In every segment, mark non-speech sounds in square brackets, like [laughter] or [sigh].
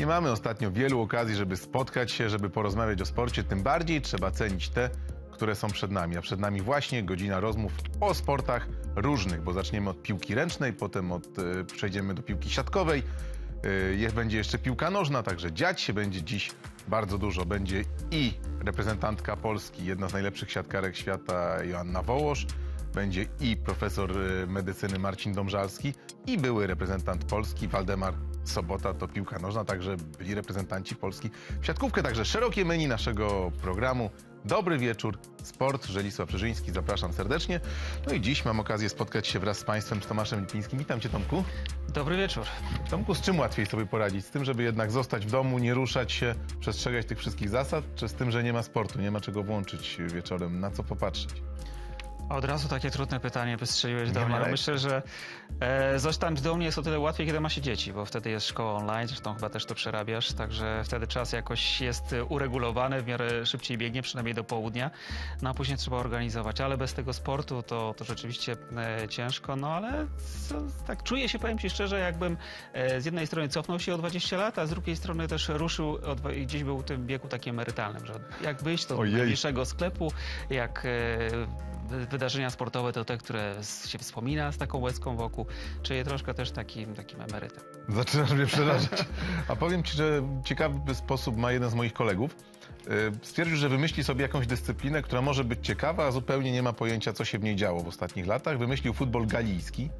Nie mamy ostatnio wielu okazji, żeby spotkać się, żeby porozmawiać o sporcie, tym bardziej trzeba cenić te, które są przed nami. A przed nami właśnie godzina rozmów o sportach różnych, bo zaczniemy od piłki ręcznej, potem od, e, przejdziemy do piłki siatkowej, e, będzie jeszcze piłka nożna, także dziać się będzie dziś bardzo dużo. Będzie i reprezentantka Polski, jedna z najlepszych siatkarek świata, Joanna Wołosz, będzie i profesor e, medycyny Marcin Domżalski i były reprezentant Polski Waldemar Sobota, to piłka nożna, także byli reprezentanci Polski w siatkówkę, także szerokie menu naszego programu. Dobry wieczór, sport, Żelisław Przeżyński, zapraszam serdecznie. No i dziś mam okazję spotkać się wraz z Państwem, z Tomaszem Lipińskim. Witam Cię Tomku. Dobry wieczór. Tomku, z czym łatwiej sobie poradzić? Z tym, żeby jednak zostać w domu, nie ruszać się, przestrzegać tych wszystkich zasad, czy z tym, że nie ma sportu, nie ma czego włączyć wieczorem, na co popatrzeć? Od razu takie trudne pytanie wystrzeliłeś do mnie. Myślę, że e, zostać w domu jest o tyle łatwiej, kiedy ma się dzieci, bo wtedy jest szkoła online, zresztą chyba też to przerabiasz, także wtedy czas jakoś jest uregulowany, w miarę szybciej biegnie, przynajmniej do południa, no a później trzeba organizować, ale bez tego sportu to, to rzeczywiście e, ciężko, no ale tak czuję się, powiem Ci szczerze, jakbym e, z jednej strony cofnął się o 20 lat, a z drugiej strony też ruszył, o dwa- gdzieś był w tym wieku takim emerytalnym, że jak wyjść to do Ojej. najbliższego sklepu, jak wy- wydarzenia sportowe to te, które się wspomina z taką łezką wokół, czyli troszkę też takim, takim emerytem. Zaczynasz mnie [laughs] przerażać. A powiem Ci, że ciekawy sposób ma jeden z moich kolegów. Yy, Stwierdził, że wymyśli sobie jakąś dyscyplinę, która może być ciekawa, a zupełnie nie ma pojęcia, co się w niej działo w ostatnich latach. Wymyślił futbol galijski,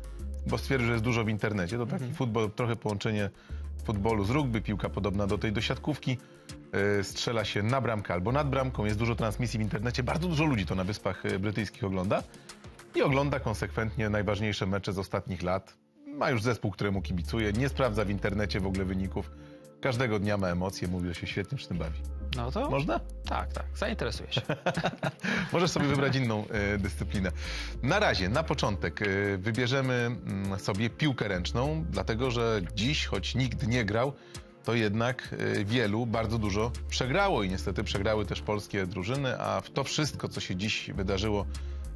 bo stwierdził, że jest dużo w internecie. To taki futbol, trochę połączenie futbolu z rugby, piłka podobna do tej do siatkówki. Yy, Strzela się na bramkę albo nad bramką. Jest dużo transmisji w internecie. Bardzo dużo ludzi to na Wyspach yy, Brytyjskich ogląda. I ogląda konsekwentnie najważniejsze mecze z ostatnich lat. Ma już zespół, któremu kibicuje. Nie sprawdza w internecie w ogóle wyników. Każdego dnia ma emocje, mówi, że się świetnie przy tym bawi. No to Można? tak, tak, zainteresuję się. [laughs] Możesz sobie wybrać inną e, dyscyplinę. Na razie, na początek, e, wybierzemy mm, sobie piłkę ręczną, dlatego że dziś, choć nikt nie grał, to jednak e, wielu bardzo dużo przegrało i niestety przegrały też polskie drużyny, a w to wszystko, co się dziś wydarzyło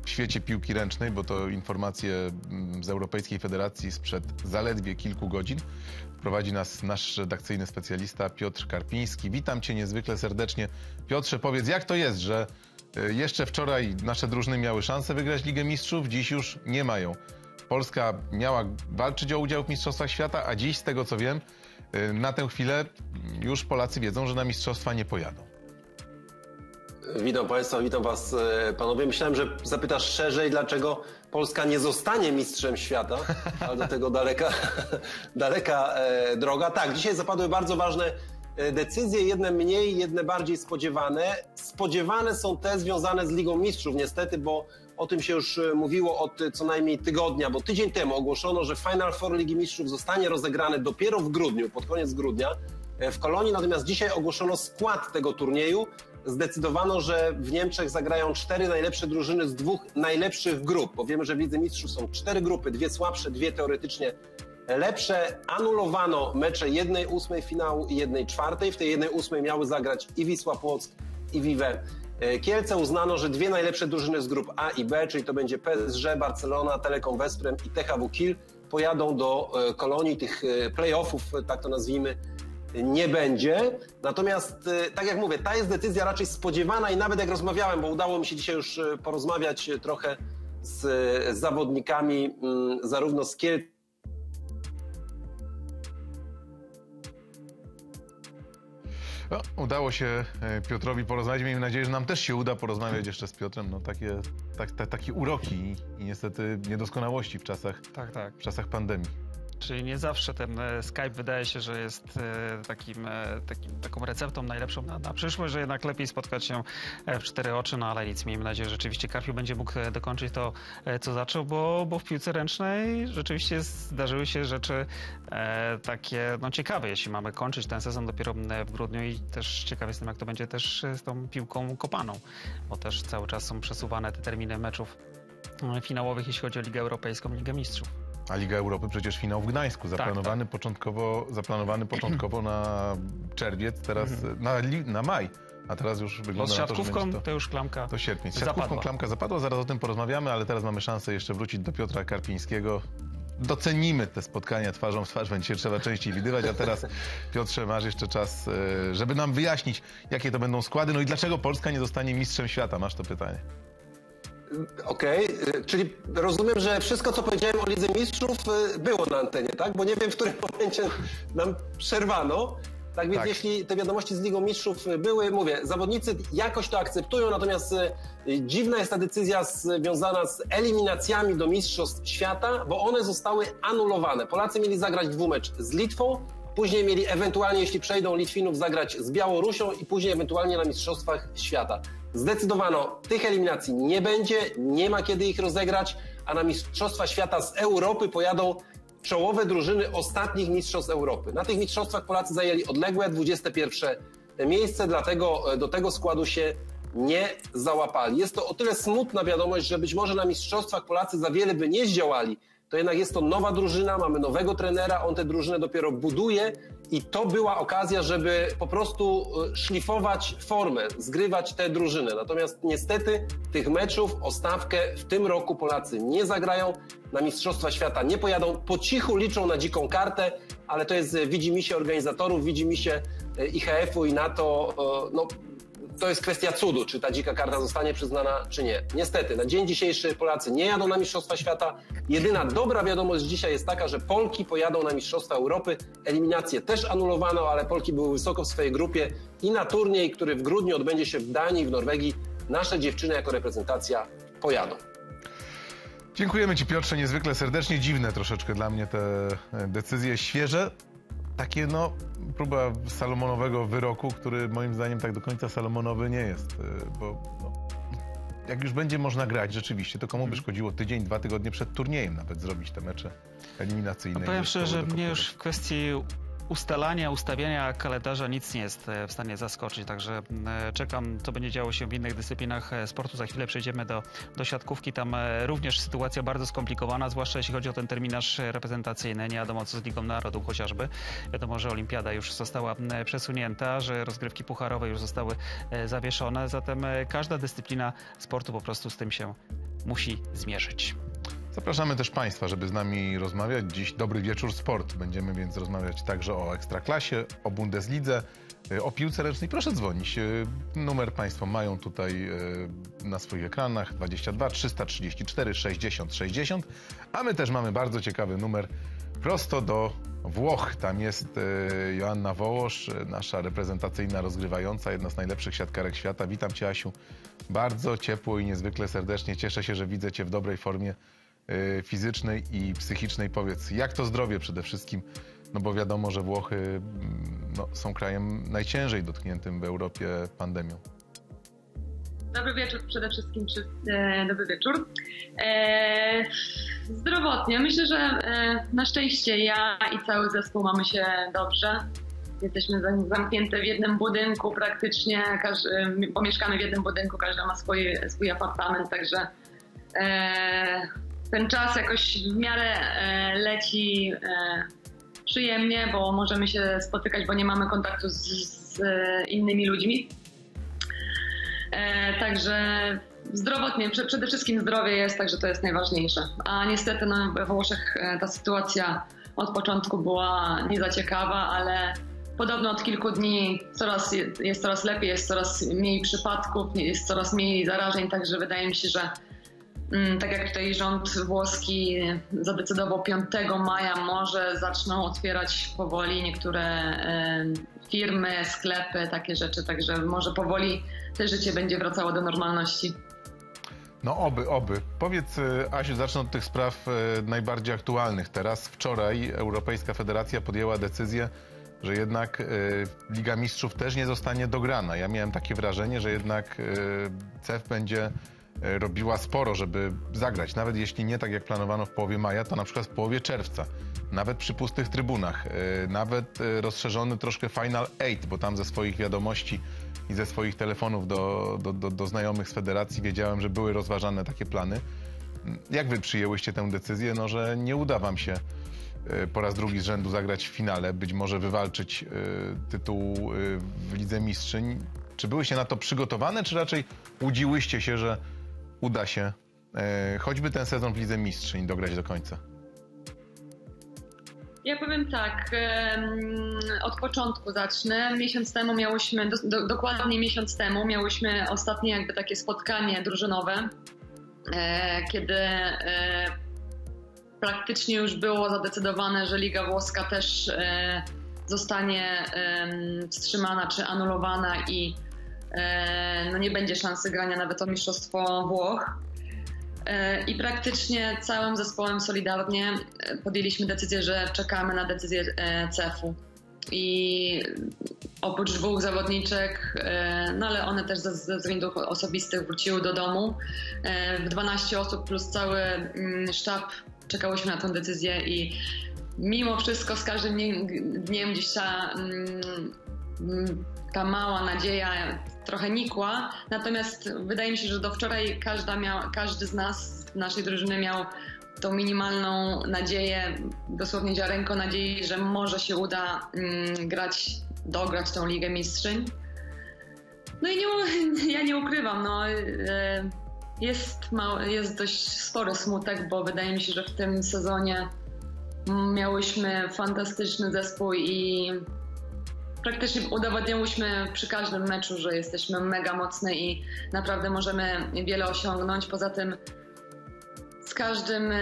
w świecie piłki ręcznej, bo to informacje mm, z Europejskiej Federacji sprzed zaledwie kilku godzin, prowadzi nas nasz redakcyjny specjalista Piotr Karpiński. Witam cię niezwykle serdecznie. Piotrze, powiedz, jak to jest, że y, jeszcze wczoraj nasze drużyny miały szansę wygrać Ligę Mistrzów, dziś już nie mają. Polska miała walczyć o udział w Mistrzostwach Świata, a dziś, z tego co wiem, y, na tę chwilę już Polacy wiedzą, że na Mistrzostwa nie pojadą. Witam Państwa, witam Was e, Panowie. Myślałem, że zapytasz szerzej, dlaczego Polska nie zostanie mistrzem świata, [laughs] ale do tego daleka, [laughs] daleka e, droga. Tak, dzisiaj zapadły bardzo ważne e, decyzje, jedne mniej, jedne bardziej spodziewane. Spodziewane są te związane z Ligą Mistrzów niestety, bo o tym się już mówiło od co najmniej tygodnia, bo tydzień temu ogłoszono, że Final Four Ligi Mistrzów zostanie rozegrane dopiero w grudniu, pod koniec grudnia w Kolonii, natomiast dzisiaj ogłoszono skład tego turnieju. Zdecydowano, że w Niemczech zagrają cztery najlepsze drużyny z dwóch najlepszych grup, bo wiemy, że w Lidze Mistrzów są cztery grupy, dwie słabsze, dwie teoretycznie lepsze. Anulowano mecze jednej ósmej finału i jednej czwartej. W tej jednej ósmej miały zagrać i Wisła Płock, i Vive e, Kielce. Uznano, że dwie najlepsze drużyny z grup A i B, czyli to będzie PSG, Barcelona, Telekom Wesprem i THW Kiel, pojadą do e, kolonii tych e, playoffów, tak to nazwijmy, nie będzie. Natomiast, e, tak jak mówię, ta jest decyzja raczej spodziewana i nawet jak rozmawiałem, bo udało mi się dzisiaj już e, porozmawiać e, trochę z, zawodnikami, mm, zarówno z Kiel, No, udało się e, Piotrowi porozmawiać. Miejmy nadzieję, że nam też się uda porozmawiać jeszcze z Piotrem. No, takie, tak, tak, takie uroki i, i niestety niedoskonałości w czasach, Tak, tak. w czasach pandemii. Czyli nie zawsze ten e, Skype wydaje się, że jest e, takim, e, takim, taką receptą najlepszą na, na przyszłość, że jednak lepiej spotkać się w cztery oczy, no ale nic, miejmy nadzieję, że rzeczywiście Karpiu będzie mógł dokończyć to, co zaczął, bo, bo w piłce ręcznej rzeczywiście zdarzyły się rzeczy takie no, ciekawe, jeśli mamy kończyć ten sezon dopiero w grudniu i też ciekaw jestem, jak to będzie też z tą piłką kopaną, bo też cały czas są przesuwane te terminy meczów finałowych, jeśli chodzi o Ligę Europejską, Ligę Mistrzów. A Liga Europy przecież finał w Gdańsku, zaplanowany, Początkowo, zaplanowany początkowo na czerwiec, teraz na, li, na maj, a teraz już wygląda z na to, siatkówką to, to, już klamka to sierpień. Z siatkówką zapadła. klamka zapadła, zaraz o tym porozmawiamy, ale teraz mamy szansę jeszcze wrócić do Piotra Karpińskiego. docenimy te spotkania twarzą w twarz, będzie trzeba częściej widywać, a teraz [laughs] Piotrze masz jeszcze czas, e, żeby nam wyjaśnić, jakie to będą składy, no i dlaczego Polska nie zostanie mistrzem świata, masz to pytanie. Okej, okay. czyli rozumiem, że wszystko, co powiedziałem o Lidze Mistrzów y, było na antenie, tak? Bo nie wiem, w którym [laughs] momencie nam przerwano. Tak więc tak. jeśli te wiadomości z Ligą Mistrzów były, mówię, zawodnicy jakoś to akceptują, natomiast y, dziwna jest ta decyzja związana z eliminacjami do Mistrzostw Świata, bo one zostały anulowane. Polacy mieli zagrać dwumecz z Litwą, później mieli ewentualnie, jeśli przejdą Litwinów, zagrać z Białorusią i później ewentualnie na Mistrzostwach Świata. Zdecydowano, tych eliminacji nie będzie, nie ma kiedy ich rozegrać, a na Mistrzostwa Świata z Europy pojadą czołowe drużyny ostatnich Mistrzostw Europy. Na tych mistrzostwach Polacy zajęli odległe 21 miejsce, dlatego e, do tego składu się nie załapali. Jest to o tyle smutna wiadomość, że być może na mistrzostwach Polacy za wiele by nie zdziałali, to jednak jest to nowa drużyna, mamy nowego trenera, on tę drużynę dopiero buduje i to była okazja, żeby po prostu e, szlifować formę, zgrywać tę drużynę. Natomiast niestety tych meczów o stawkę w tym roku Polacy nie zagrają, na Mistrzostwa Świata nie pojadą, po cichu liczą na dziką kartę, ale to jest widzi mi się organizatorów, widzi mi się e, IHF-u i NATO, e, no to jest kwestia cudu, czy ta dzika karta zostanie przyznana, czy nie. Niestety, na dzień dzisiejszy Polacy nie jadą na Mistrzostwa Świata. Jedyna dobra wiadomość dzisiaj jest taka, że Polki pojadą na Mistrzostwa Europy. Eliminację też anulowano, ale Polki były wysoko w swojej grupie i na turniej, który w grudniu odbędzie się w Danii, w Norwegii, nasze dziewczyny jako reprezentacja pojadą. Dziękujemy Ci Piotrze niezwykle serdecznie. Dziwne troszeczkę dla mnie te decyzje, świeże takie no, próba Salomonowego wyroku, który moim zdaniem tak do końca Salomonowy nie jest, y, bo no, jak już będzie można grać rzeczywiście, to komu by mhm. szkodziło tydzień, dwa tygodnie przed turniejem nawet zrobić te mecze eliminacyjne. No powiem szczerze, że mnie już w kwestii ustalania, ustawiania kalendarza nic nie jest e, w stanie zaskoczyć, także e, czekam, co będzie działo się w innych dyscyplinach e, sportu. Za chwilę przejdziemy do, do siatkówki. Tam również sytuacja bardzo skomplikowana, zwłaszcza jeśli chodzi o ten terminarz reprezentacyjny. Nie wiadomo, co z Ligą Narodów chociażby. Wiadomo, że olimpiada już została przesunięta, że rozgrywki pucharowe już zostały zawieszone, zatem każda dyscyplina sportu po prostu z tym się musi zmierzyć. Zapraszamy też Państwa, żeby z nami rozmawiać. Dziś dobry wieczór sport. Będziemy więc rozmawiać także o Ekstraklasie, o Bundeslidze, y, o piłce ręcznej. Proszę dzwonić. Y, numer Państwo mają tutaj y, na swoich ekranach 22 334 60 60, a my też mamy bardzo ciekawy numer prosto do Włoch. Tam jest Joanna Wołosz, nasza reprezentacyjna rozgrywająca, jedna z najlepszych siatkarek świata. Witam Cię, Asiu, bardzo ciepło i niezwykle serdecznie. Cieszę się, że widzę Cię w dobrej formie fizycznej i psychicznej. Powiedz, jak to zdrowie przede wszystkim? No bo wiadomo, że Włochy mm, no, są krajem najciężej dotkniętym w Europie pandemią. Dobry wieczór przede wszystkim. E, dobry wieczór. E, zdrowotnie. Myślę, że e, na szczęście ja i cały zespół mamy się dobrze. Jesteśmy zamknięte w jednym budynku praktycznie, każdy, w jednym budynku, każdy ma swój, swój apartament, także ten czas jakoś w miarę e, leci e, przyjemnie, bo możemy się spotykać, bo nie mamy kontaktu z, z innymi ludźmi. E, także zdrowotnie, przede wszystkim zdrowie jest, także to jest najważniejsze. A niestety no, we Włoszech ta sytuacja od początku była nie za ciekawa, ale podobno od kilku dni coraz, jest coraz lepiej, jest coraz mniej przypadków, jest coraz mniej zarażeń, także wydaje mi się, że tak jak tutaj rząd włoski zadecydował 5 maja, może zaczną otwierać powoli niektóre firmy, sklepy, takie rzeczy, także może powoli te życie będzie wracało do normalności. No oby, oby. Powiedz, e, Asiu, zacznę od tych spraw e, najbardziej aktualnych teraz. Wczoraj Europejska Federacja podjęła decyzję, że jednak e, Liga Mistrzów też nie zostanie dograna. Ja miałem takie wrażenie, że jednak CEF będzie E, robiła sporo, żeby zagrać. Nawet jeśli nie tak jak planowano w połowie maja, to na przykład w połowie czerwca. Nawet przy pustych trybunach. E, nawet e, rozszerzony troszkę Final Eight, bo tam ze swoich wiadomości i ze swoich telefonów do, do, do, do znajomych z federacji wiedziałem, że były rozważane takie plany. Jak wy przyjęłyście tę decyzję? No, że nie uda wam się po raz drugi z rzędu zagrać w finale, być może wywalczyć tytuł w Lidze Mistrzyń. Czy byłyście na to przygotowane, czy raczej łudziłyście się, że uda się e, choćby ten sezon w Lidze Mistrzyń dograć do końca? Ja powiem tak, od początku zacznę. Miesiąc temu miałyśmy, do, do, dokładnie miesiąc temu miałyśmy ostatnie jakby takie spotkanie drużynowe, e, kiedy e, praktycznie już było zadecydowane, że Liga Włoska też zostanie wstrzymana czy anulowana i no nie będzie szansy grania nawet o Mistrzostwo Włoch. E, I praktycznie całym zespołem solidarnie e, podjęliśmy decyzję, że czekamy na decyzję e, CEF-u. I oprócz dwóch zawodniczek, no ale one też ze, względów osobistych wróciły do domu. W 12 osób plus cały mm, sztab czekałyśmy na tę decyzję i mimo wszystko z każdym dniem gdzieś ta, mm, ta mała nadzieja trochę nikła. Natomiast wydaje mi się, że do wczoraj każda miał, każdy z nas, naszej drużyny miał tą minimalną nadzieję, dosłownie ziarenko nadziei, że może się uda mm, grać, dograć tą Ligę Mistrzyń. No i nie, [laughs] ja nie ukrywam, no, e, jest, mały, jest dość spory smutek, bo wydaje mi się, że w tym sezonie miałyśmy fantastyczny zespół i praktycznie udowodniłyśmy przy każdym meczu, że jesteśmy mega mocne i naprawdę możemy wiele osiągnąć. Poza tym z każdym, e,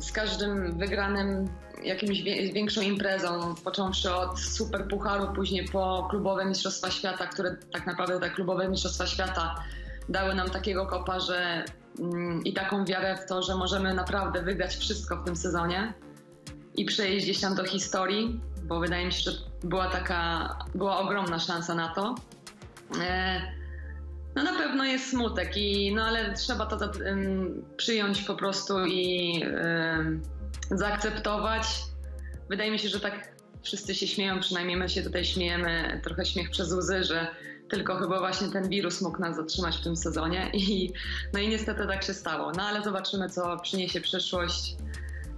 z każdym wygranym jakimś większą imprezą, począwszy od super pucharu, później po klubowe Mistrzostwa Świata, które tak naprawdę te klubowe Mistrzostwa Świata dały nam takiego kopa, że mm, i taką wiarę w to, że możemy naprawdę wygrać wszystko w tym sezonie i przejść gdzieś tam do historii, bo wydaje mi się, że była taka, była ogromna szansa na to. E, no na pewno jest smutek, i, no ale trzeba to przyjąć po prostu i zaakceptować. Wydaje mi się, że tak wszyscy się śmieją, przynajmniej my się tutaj śmiejemy, trochę śmiech przez łzy, że tylko chyba właśnie ten wirus mógł nas zatrzymać w tym sezonie i no i niestety tak się stało. No ale zobaczymy, co przyniesie przyszłość.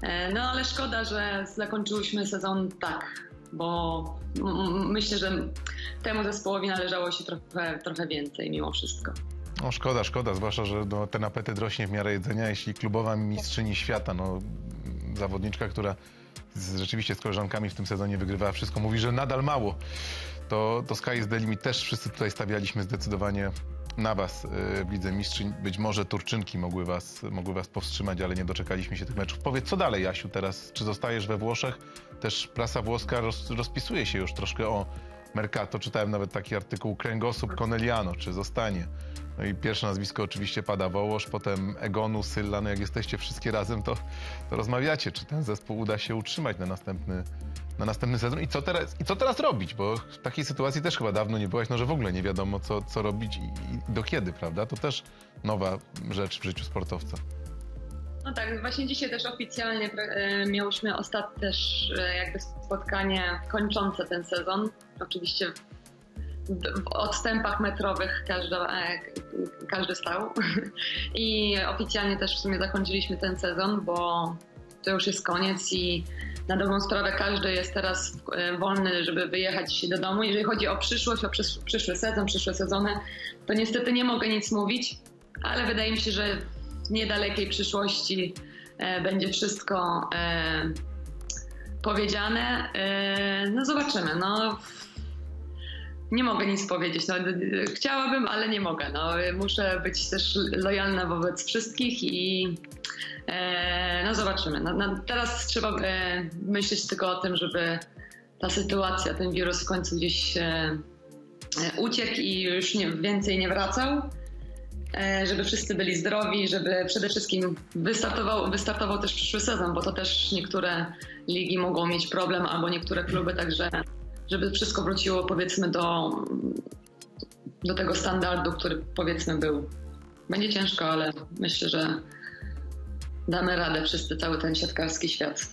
E, no ale szkoda, że zakończyłyśmy sezon tak, bo myślę, że temu zespołowi należało się trochę, trochę więcej mimo wszystko. No szkoda, szkoda, zwłaszcza, że no, ten apetyt rośnie w miarę jedzenia. Jeśli klubowa mistrzyni świata, no, zawodniczka, która z, rzeczywiście z koleżankami w tym sezonie wygrywała wszystko, mówi, że nadal mało, to, to Sky is the limit. Też wszyscy tutaj stawialiśmy zdecydowanie na was y, w Lidze Mistrzyń. Być może Turczynki mogły was, mogły was powstrzymać, ale nie doczekaliśmy się tych meczów. Powiedz, co dalej, Jasiu, teraz? Czy zostajesz we Włoszech? Też prasa włoska roz, rozpisuje się już troszkę o Mercato. Czytałem nawet taki artykuł Kręgosłup Corneliano, czy zostanie. No i pierwsze nazwisko oczywiście pada Wołosz, potem Egonu, Sylla. No jak jesteście wszystkie razem, to, to rozmawiacie, czy ten zespół uda się utrzymać na następny na następny sezon. I co teraz, i co teraz robić? Bo w takiej sytuacji też chyba dawno nie byłaś, no że w ogóle nie wiadomo, co, co robić i, i do kiedy, prawda? To też nowa rzecz w życiu sportowca. No tak, właśnie dzisiaj też oficjalnie e, miałyśmy ostatnie też e, jakby spotkanie kończące ten sezon. Oczywiście w odstępach metrowych każdy, e, każdy stał. [laughs] I oficjalnie też w sumie zakończyliśmy ten sezon, bo to już jest koniec i na dobrą sprawę każdy jest teraz e, wolny, żeby wyjechać do domu. Jeżeli chodzi o przyszłość, o przyszły sezon, przyszłe sezony, to niestety nie mogę nic mówić, ale wydaje mi się, że w niedalekiej przyszłości e, będzie wszystko e, powiedziane. No zobaczymy. No, nie mogę nic powiedzieć. No, chciałabym, ale nie mogę. No, muszę być też lojalna wobec wszystkich i e, no zobaczymy. No, no, teraz trzeba e, myśleć tylko o tym, żeby ta sytuacja, ten wirus w końcu gdzieś e, uciekł i już nie, więcej nie wracał. E, żeby wszyscy byli zdrowi, żeby przede wszystkim wystartował, wystartował też przyszły sezon, bo to też niektóre ligi mogą mieć problem, albo niektóre kluby, także żeby wszystko wróciło powiedzmy do, do tego standardu, który powiedzmy był. Będzie ciężko, ale myślę, że damy radę wszyscy, cały ten siatkarski świat.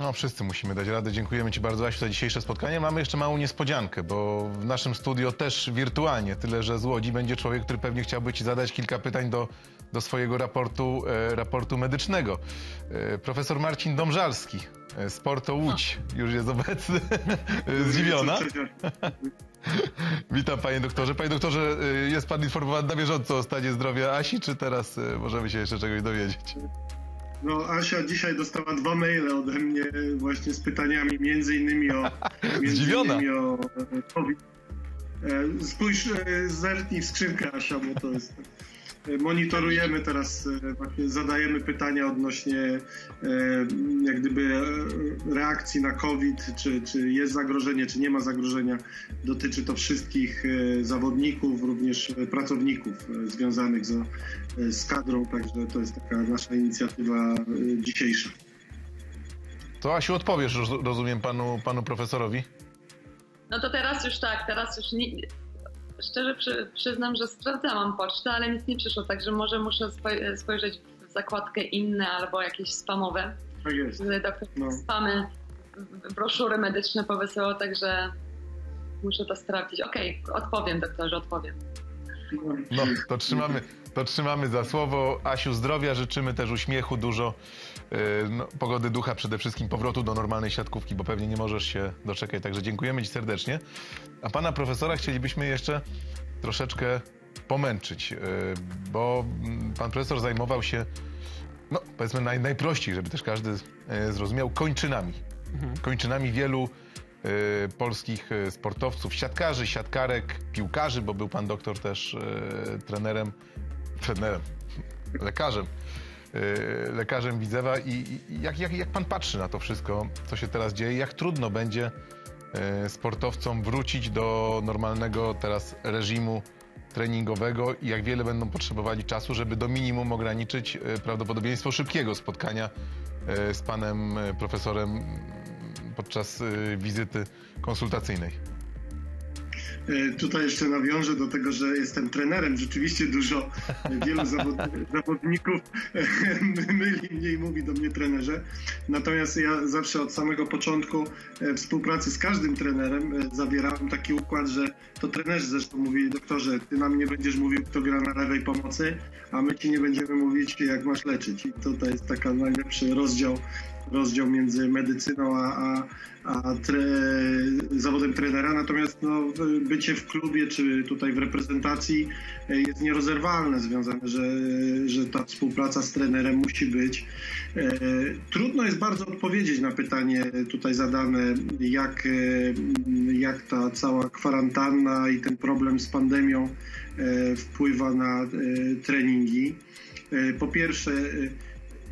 No, wszyscy musimy dać radę. Dziękujemy Ci bardzo, Asiu, za dzisiejsze spotkanie. Mamy jeszcze małą niespodziankę, bo w naszym studio też wirtualnie, tyle że z Łodzi będzie człowiek, który pewnie chciałby Ci zadać kilka pytań do, do swojego raportu, e, raportu medycznego. E, profesor Marcin Domżalski, e, Sporto Łódź, już jest obecny. Zdziwiona? Witam panie doktorze. Panie doktorze, e, jest pan informowany na bieżąco o stanie zdrowia Asi, czy teraz e, możemy się jeszcze czegoś dowiedzieć? No, Asia dzisiaj dostała dwa maile ode mnie właśnie z pytaniami między innymi o, [laughs] między Zdziwiona. innymi o COVID. E, Spójrz, e, zerknij w skrzynkę Asia, bo to jest... Monitorujemy teraz, e, właśnie zadajemy pytania odnośnie e, jak gdyby e, reakcji na COVID, czy, czy jest zagrożenie, czy nie ma zagrożenia. Dotyczy to wszystkich zawodników, również pracowników związanych z, z kadrą, także to jest taka nasza inicjatywa dzisiejsza. To Asiu, odpowiesz, roz- rozumiem, panu, panu profesorowi? No to teraz już tak, teraz już nie, szczerze przy, przyznam, że sprawdzałam pocztę, ale nic nie przyszło, także może muszę spoj- spojrzeć w zakładkę inne albo jakieś spamowe. Tak jest. Doktor No. spamy, broszury medyczne powysyłał, także muszę to sprawdzić. Okej, odpowiem doktorze, odpowiem. No, to trzymamy, to trzymamy za słowo. Asiu, zdrowia, życzymy też uśmiechu, dużo yy, no, pogody ducha, przede wszystkim powrotu do normalnej siatkówki, bo pewnie nie możesz się doczekać. Także dziękujemy Ci serdecznie. A pana profesora chcielibyśmy jeszcze troszeczkę pomęczyć, yy, bo mm, pan profesor zajmował się, no powiedzmy naj, najprościej, żeby też każdy yy, zrozumiał, kończynami. Kończynami wielu polskich y, sportowców, siatkarzy, siatkarek, piłkarzy, bo był pan doktor też y, trenerem, trenerem, [laughs] lekarzem, y, lekarzem Widzewa i, jak, jak, jak pan patrzy na to wszystko, co się teraz dzieje, jak trudno będzie y, sportowcom wrócić do normalnego teraz reżimu treningowego i jak wiele będą potrzebowali czasu, żeby do minimum ograniczyć y, prawdopodobieństwo szybkiego spotkania y, z panem y, profesorem podczas y, wizyty konsultacyjnej. E, Tutaj jeszcze nawiążę do tego, że jestem trenerem. Rzeczywiście dużo, wielu [laughs] zawod, zawodników [laughs] myli mnie i mówi do mnie trenerze. Natomiast ja zawsze od samego początku e, współpracy z każdym trenerem e, zawierałem taki układ, że to trenerzy zresztą mówili, doktorze, ty nam nie będziesz mówił, kto gra na lewej pomocy, a my ci nie będziemy mówić, jak masz leczyć. I to jest taka najlepszy rozdział rozdział między medycyną a, a, a tre, zawodem trenera, natomiast no, bycie w klubie czy tutaj w reprezentacji e, jest nierozerwalne, związane, że, że ta współpraca z trenerem musi być. E, Trudno jest bardzo odpowiedzieć na pytanie tutaj zadane, jak, e, jak ta cała kwarantanna i ten problem z pandemią wpływa na treningi. Po pierwsze,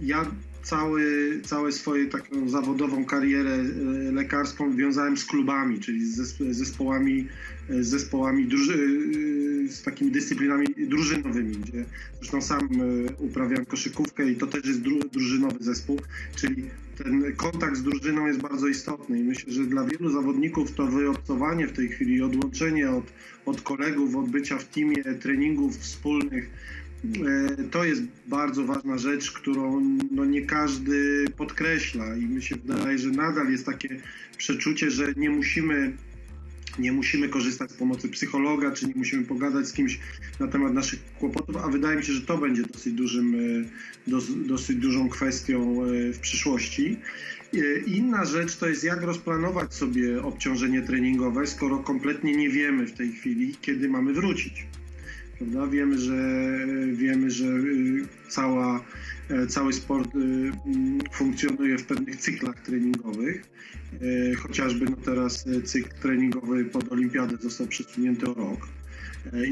ja cały, całe swoje taką zawodową karierę e, lekarską wiązałem z klubami, czyli z zesp- zespołami, e, z zespołami druży, e, z takimi dyscyplinami drużynowymi, gdzie zresztą sam e, uprawiam koszykówkę i to też jest dru, drużynowy zespół, czyli ten kontakt z drużyną jest bardzo istotny i myślę, że dla wielu zawodników to wyobcowanie w tej chwili, odłączenie od, od kolegów, od bycia w teamie, treningów wspólnych, E, To jest bardzo ważna rzecz, którą no nie każdy podkreśla i mi się wydaje, że nadal jest takie przeczucie, że nie musimy nie musimy korzystać z pomocy psychologa, czy nie musimy pogadać z kimś na temat naszych kłopotów, a wydaje mi się, że to będzie dosyć, dużym, e, dos, dosyć dużą kwestią e, w przyszłości. E, Inna rzecz to jest, jak rozplanować sobie obciążenie treningowe, skoro kompletnie nie wiemy w tej chwili, kiedy mamy wrócić prawda? Wiemy, że wiemy, że y, cała, e, cały sport y, mm, funkcjonuje w pewnych cyklach treningowych. E, Chociażby no teraz e, cykl treningowy pod olimpiadę został przesunięty o rok.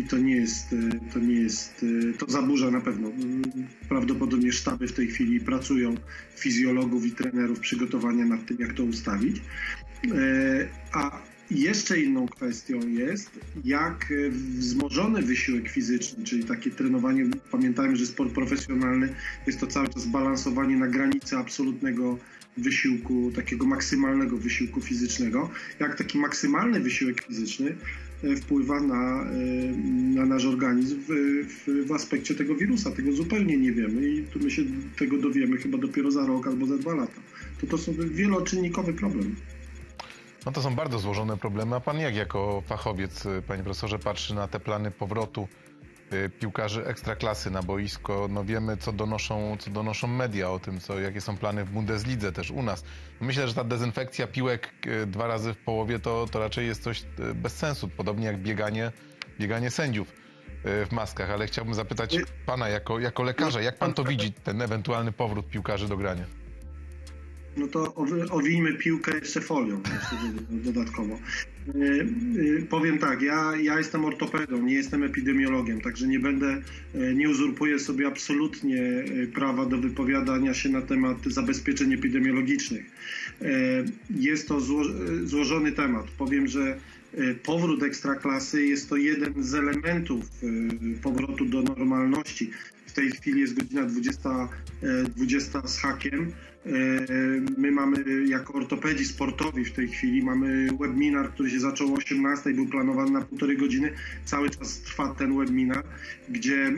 I to nie jest, to nie jest, to zaburza na pewno. Mm, Prawdopodobnie sztaby w tej chwili pracują fizjologów i trenerów przygotowania nad tym, jak to ustawić. A jeszcze inną kwestią jest, jak e, wzmożony wysiłek fizyczny, czyli takie trenowanie, pamiętajmy, że sport profesjonalny jest to cały czas balansowanie na granicy absolutnego wysiłku, takiego maksymalnego wysiłku fizycznego, jak taki maksymalny wysiłek fizyczny e, wpływa na, e, na nasz organizm w, w, w aspekcie tego wirusa. Tego zupełnie nie wiemy i tu my się tego dowiemy chyba dopiero za rok albo za dwa lata. To to są wieloczynnikowy problem. No to są bardzo złożone problemy. A pan jak jako fachowiec, y, panie profesorze, patrzy na te plany powrotu y, piłkarzy ekstraklasy na boisko? No wiemy, co donoszą, co donoszą media o tym, co, jakie są plany w Bundeslidze też u nas. Myślę, że ta dezynfekcja piłek y, dwa razy w połowie to, to raczej jest coś bez sensu. Podobnie jak bieganie, bieganie sędziów w maskach, ale chciałbym zapytać pana jako, jako lekarza, jak pan to widzi, ten ewentualny powrót piłkarzy do grania? No to owijmy piłkę jeszcze folią jeszcze [laughs] dodatkowo. E, e, powiem tak, ja, ja jestem ortopedą, nie jestem epidemiologiem, także nie będę, e, nie uzurpuję sobie absolutnie prawa do wypowiadania się na temat zabezpieczeń epidemiologicznych. Jest to zło, złożony temat. Powiem, że powrót ekstraklasy jest to jeden z elementów powrotu do normalności. W tej chwili jest godzina 20, 20 z hakiem. My mamy jako ortopedzi sportowi w tej chwili mamy webinar, który się zaczął o 18, był planowany na półtorej godziny. Cały czas trwa ten webinar, gdzie e,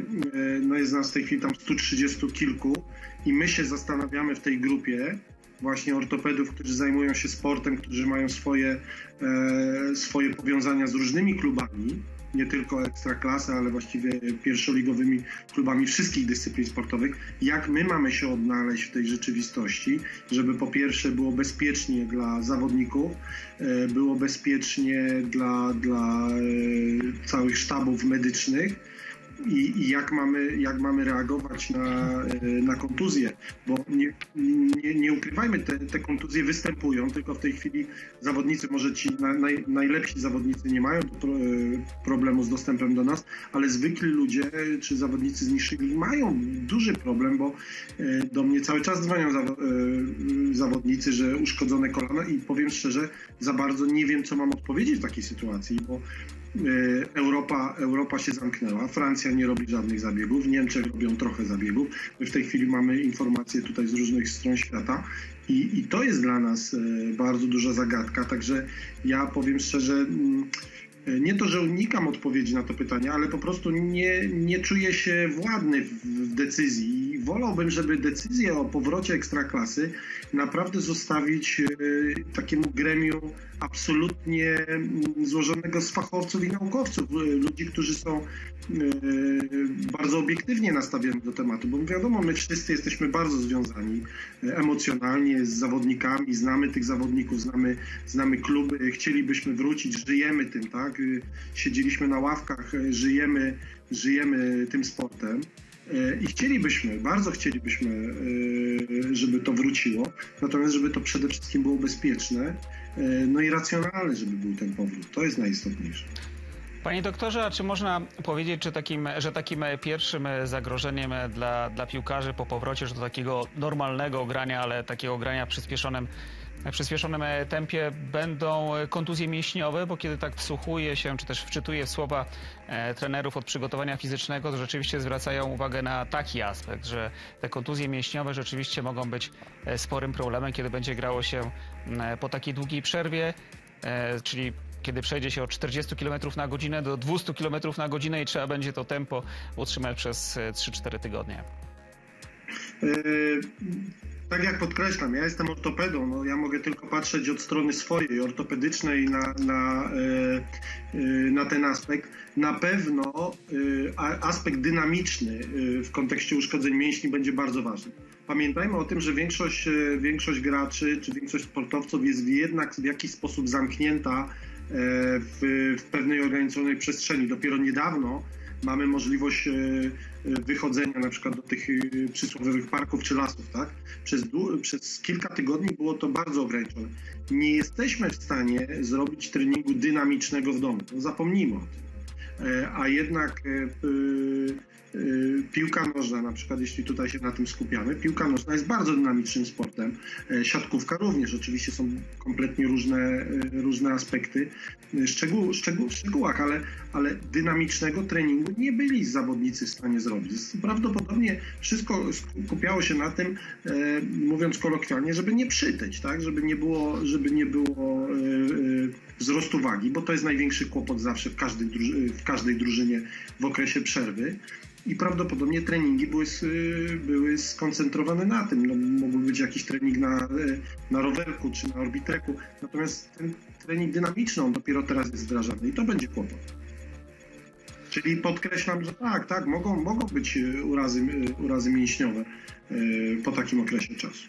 no jest nas w tej chwili tam 130 kilku i my się zastanawiamy w tej grupie właśnie ortopedów, którzy zajmują się sportem, którzy mają swoje, e, swoje powiązania z różnymi klubami nie tylko ekstraklasy, ale właściwie pierwszoligowymi klubami wszystkich dyscyplin sportowych, jak my mamy się odnaleźć w tej rzeczywistości, żeby po pierwsze było bezpiecznie dla zawodników, e, było bezpiecznie dla, dla e, całych sztabów medycznych, i, i, jak, mamy, jak mamy reagować na, e, na kontuzje, bo nie, nie, nie ukrywajmy, te, te kontuzje występują, tylko w tej chwili zawodnicy, może ci naj, najlepsi zawodnicy nie mają e, problemu z dostępem do nas, ale zwykli ludzie czy zawodnicy z niższych mają duży problem, bo e, do mnie cały czas dzwonią zawodnicy, że uszkodzone kolano i powiem szczerze, za bardzo nie wiem, co mam odpowiedzieć w takiej sytuacji, bo Europa, Europa się zamknęła, Francja nie robi żadnych zabiegów, Niemczech robią trochę zabiegów. My w tej chwili mamy informacje tutaj z różnych stron świata i, i to jest dla nas e, bardzo duża zagadka. Także ja powiem szczerze, mm, e, nie to, że unikam odpowiedzi na to pytanie, ale po prostu nie, nie czuję się władny w, decyzji. Wolałbym, żeby decyzję o powrocie ekstraklasy naprawdę zostawić e, takiemu gremium absolutnie mm, złożonego z fachowców i naukowców, e, ludzi, którzy są e, bardzo obiektywnie nastawieni do tematu, bo wiadomo, my wszyscy jesteśmy bardzo związani emocjonalnie z zawodnikami, znamy tych zawodników, znamy, znamy kluby, chcielibyśmy wrócić, żyjemy tym, tak? Siedzieliśmy na ławkach, żyjemy, żyjemy tym sportem. I chcielibyśmy, bardzo chcielibyśmy, żeby to wróciło, natomiast żeby to przede wszystkim było bezpieczne, no i racjonalne, żeby był ten powrót. To jest najistotniejsze. Panie doktorze, a czy można powiedzieć, że takim, że takim pierwszym zagrożeniem dla, dla piłkarzy po powrocie do takiego normalnego grania, ale takiego grania w przyspieszonym przyspieszonym e, tempie będą e, kontuzje mięśniowe, bo kiedy tak wsłuchuję się, czy też wczytuję w słowa e, trenerów od przygotowania fizycznego, to rzeczywiście zwracają uwagę na taki aspekt, że te kontuzje mięśniowe rzeczywiście mogą być sporym problemem, kiedy będzie grało się po takiej długiej przerwie, czyli kiedy przejdzie się od 40 km na godzinę do 200 km na godzinę i trzeba będzie to tempo utrzymać przez 3-4 tygodnie tak jak podkreślam, ja jestem ortopedą, no ja mogę tylko patrzeć od strony swojej, ortopedycznej na, na, e, e, na ten aspekt. Na pewno e, aspekt dynamiczny w kontekście uszkodzeń mięśni będzie bardzo ważny. Pamiętajmy o tym, że większość, większość graczy czy większość sportowców jest jednak w jakiś sposób zamknięta w, w pewnej ograniczonej przestrzeni. Dopiero niedawno mamy możliwość wychodzenia na przykład do tych e, przysłowiowych parków czy lasów, tak? Przez, przez kilka tygodni było to bardzo ograniczone. Nie jesteśmy w stanie zrobić treningu dynamicznego w domu. Zapomnijmy o tym. A jednak Y, piłka nożna, na przykład jeśli tutaj się na tym skupiamy, piłka nożna jest bardzo dynamicznym sportem. E, siatkówka również, oczywiście są kompletnie różne, e, różne aspekty szczegół, szczegół, w szczegółach, ale, ale dynamicznego treningu nie byli zawodnicy w stanie zrobić. Prawdopodobnie wszystko skupiało się na tym, mówiąc kolokwialnie, żeby nie przytyć, tak? żeby nie było, żeby nie było wzrostu wagi, bo to jest największy kłopot zawsze w każdej, w każdej drużynie w okresie przerwy i prawdopodobnie treningi były, były skoncentrowane na tym. No, mógłby być jakiś trening na, na rowerku czy na orbitreku, natomiast ten trening dynamiczny on dopiero teraz jest wdrażany i to będzie kłopot. Czyli podkreślam, że tak, tak, mogą, mogą być urazy, urazy mięśniowe e, po takim okresie czasu.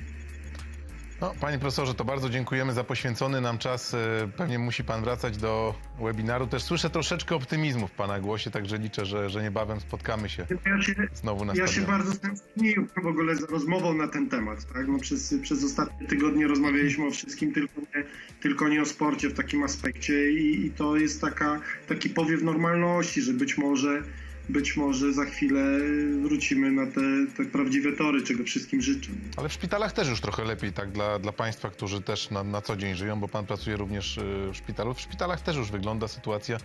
No, panie profesorze, to bardzo dziękujemy za poświęcony nam czas. E, pewnie musi pan wracać do webinaru. Też słyszę troszeczkę optymizmu w pana głosie, także liczę, że, że niebawem spotkamy się Ja się, znowu na ja się bardzo stęskniłem w ogóle za rozmową na ten temat. Tak? No przez, przez ostatnie tygodnie rozmawialiśmy o wszystkim, tylko nie, tylko nie o sporcie w takim aspekcie i, i to jest taka, taki powiew normalności, że być może, być może za chwilę wrócimy na te, te prawdziwe tory, czego wszystkim życzę. Ale w szpitalach też już trochę lepiej, tak, dla, dla państwa, którzy też na, na co dzień żyją, bo pan pracuje również y, w szpitalu. W szpitalach też już wygląda sytuacja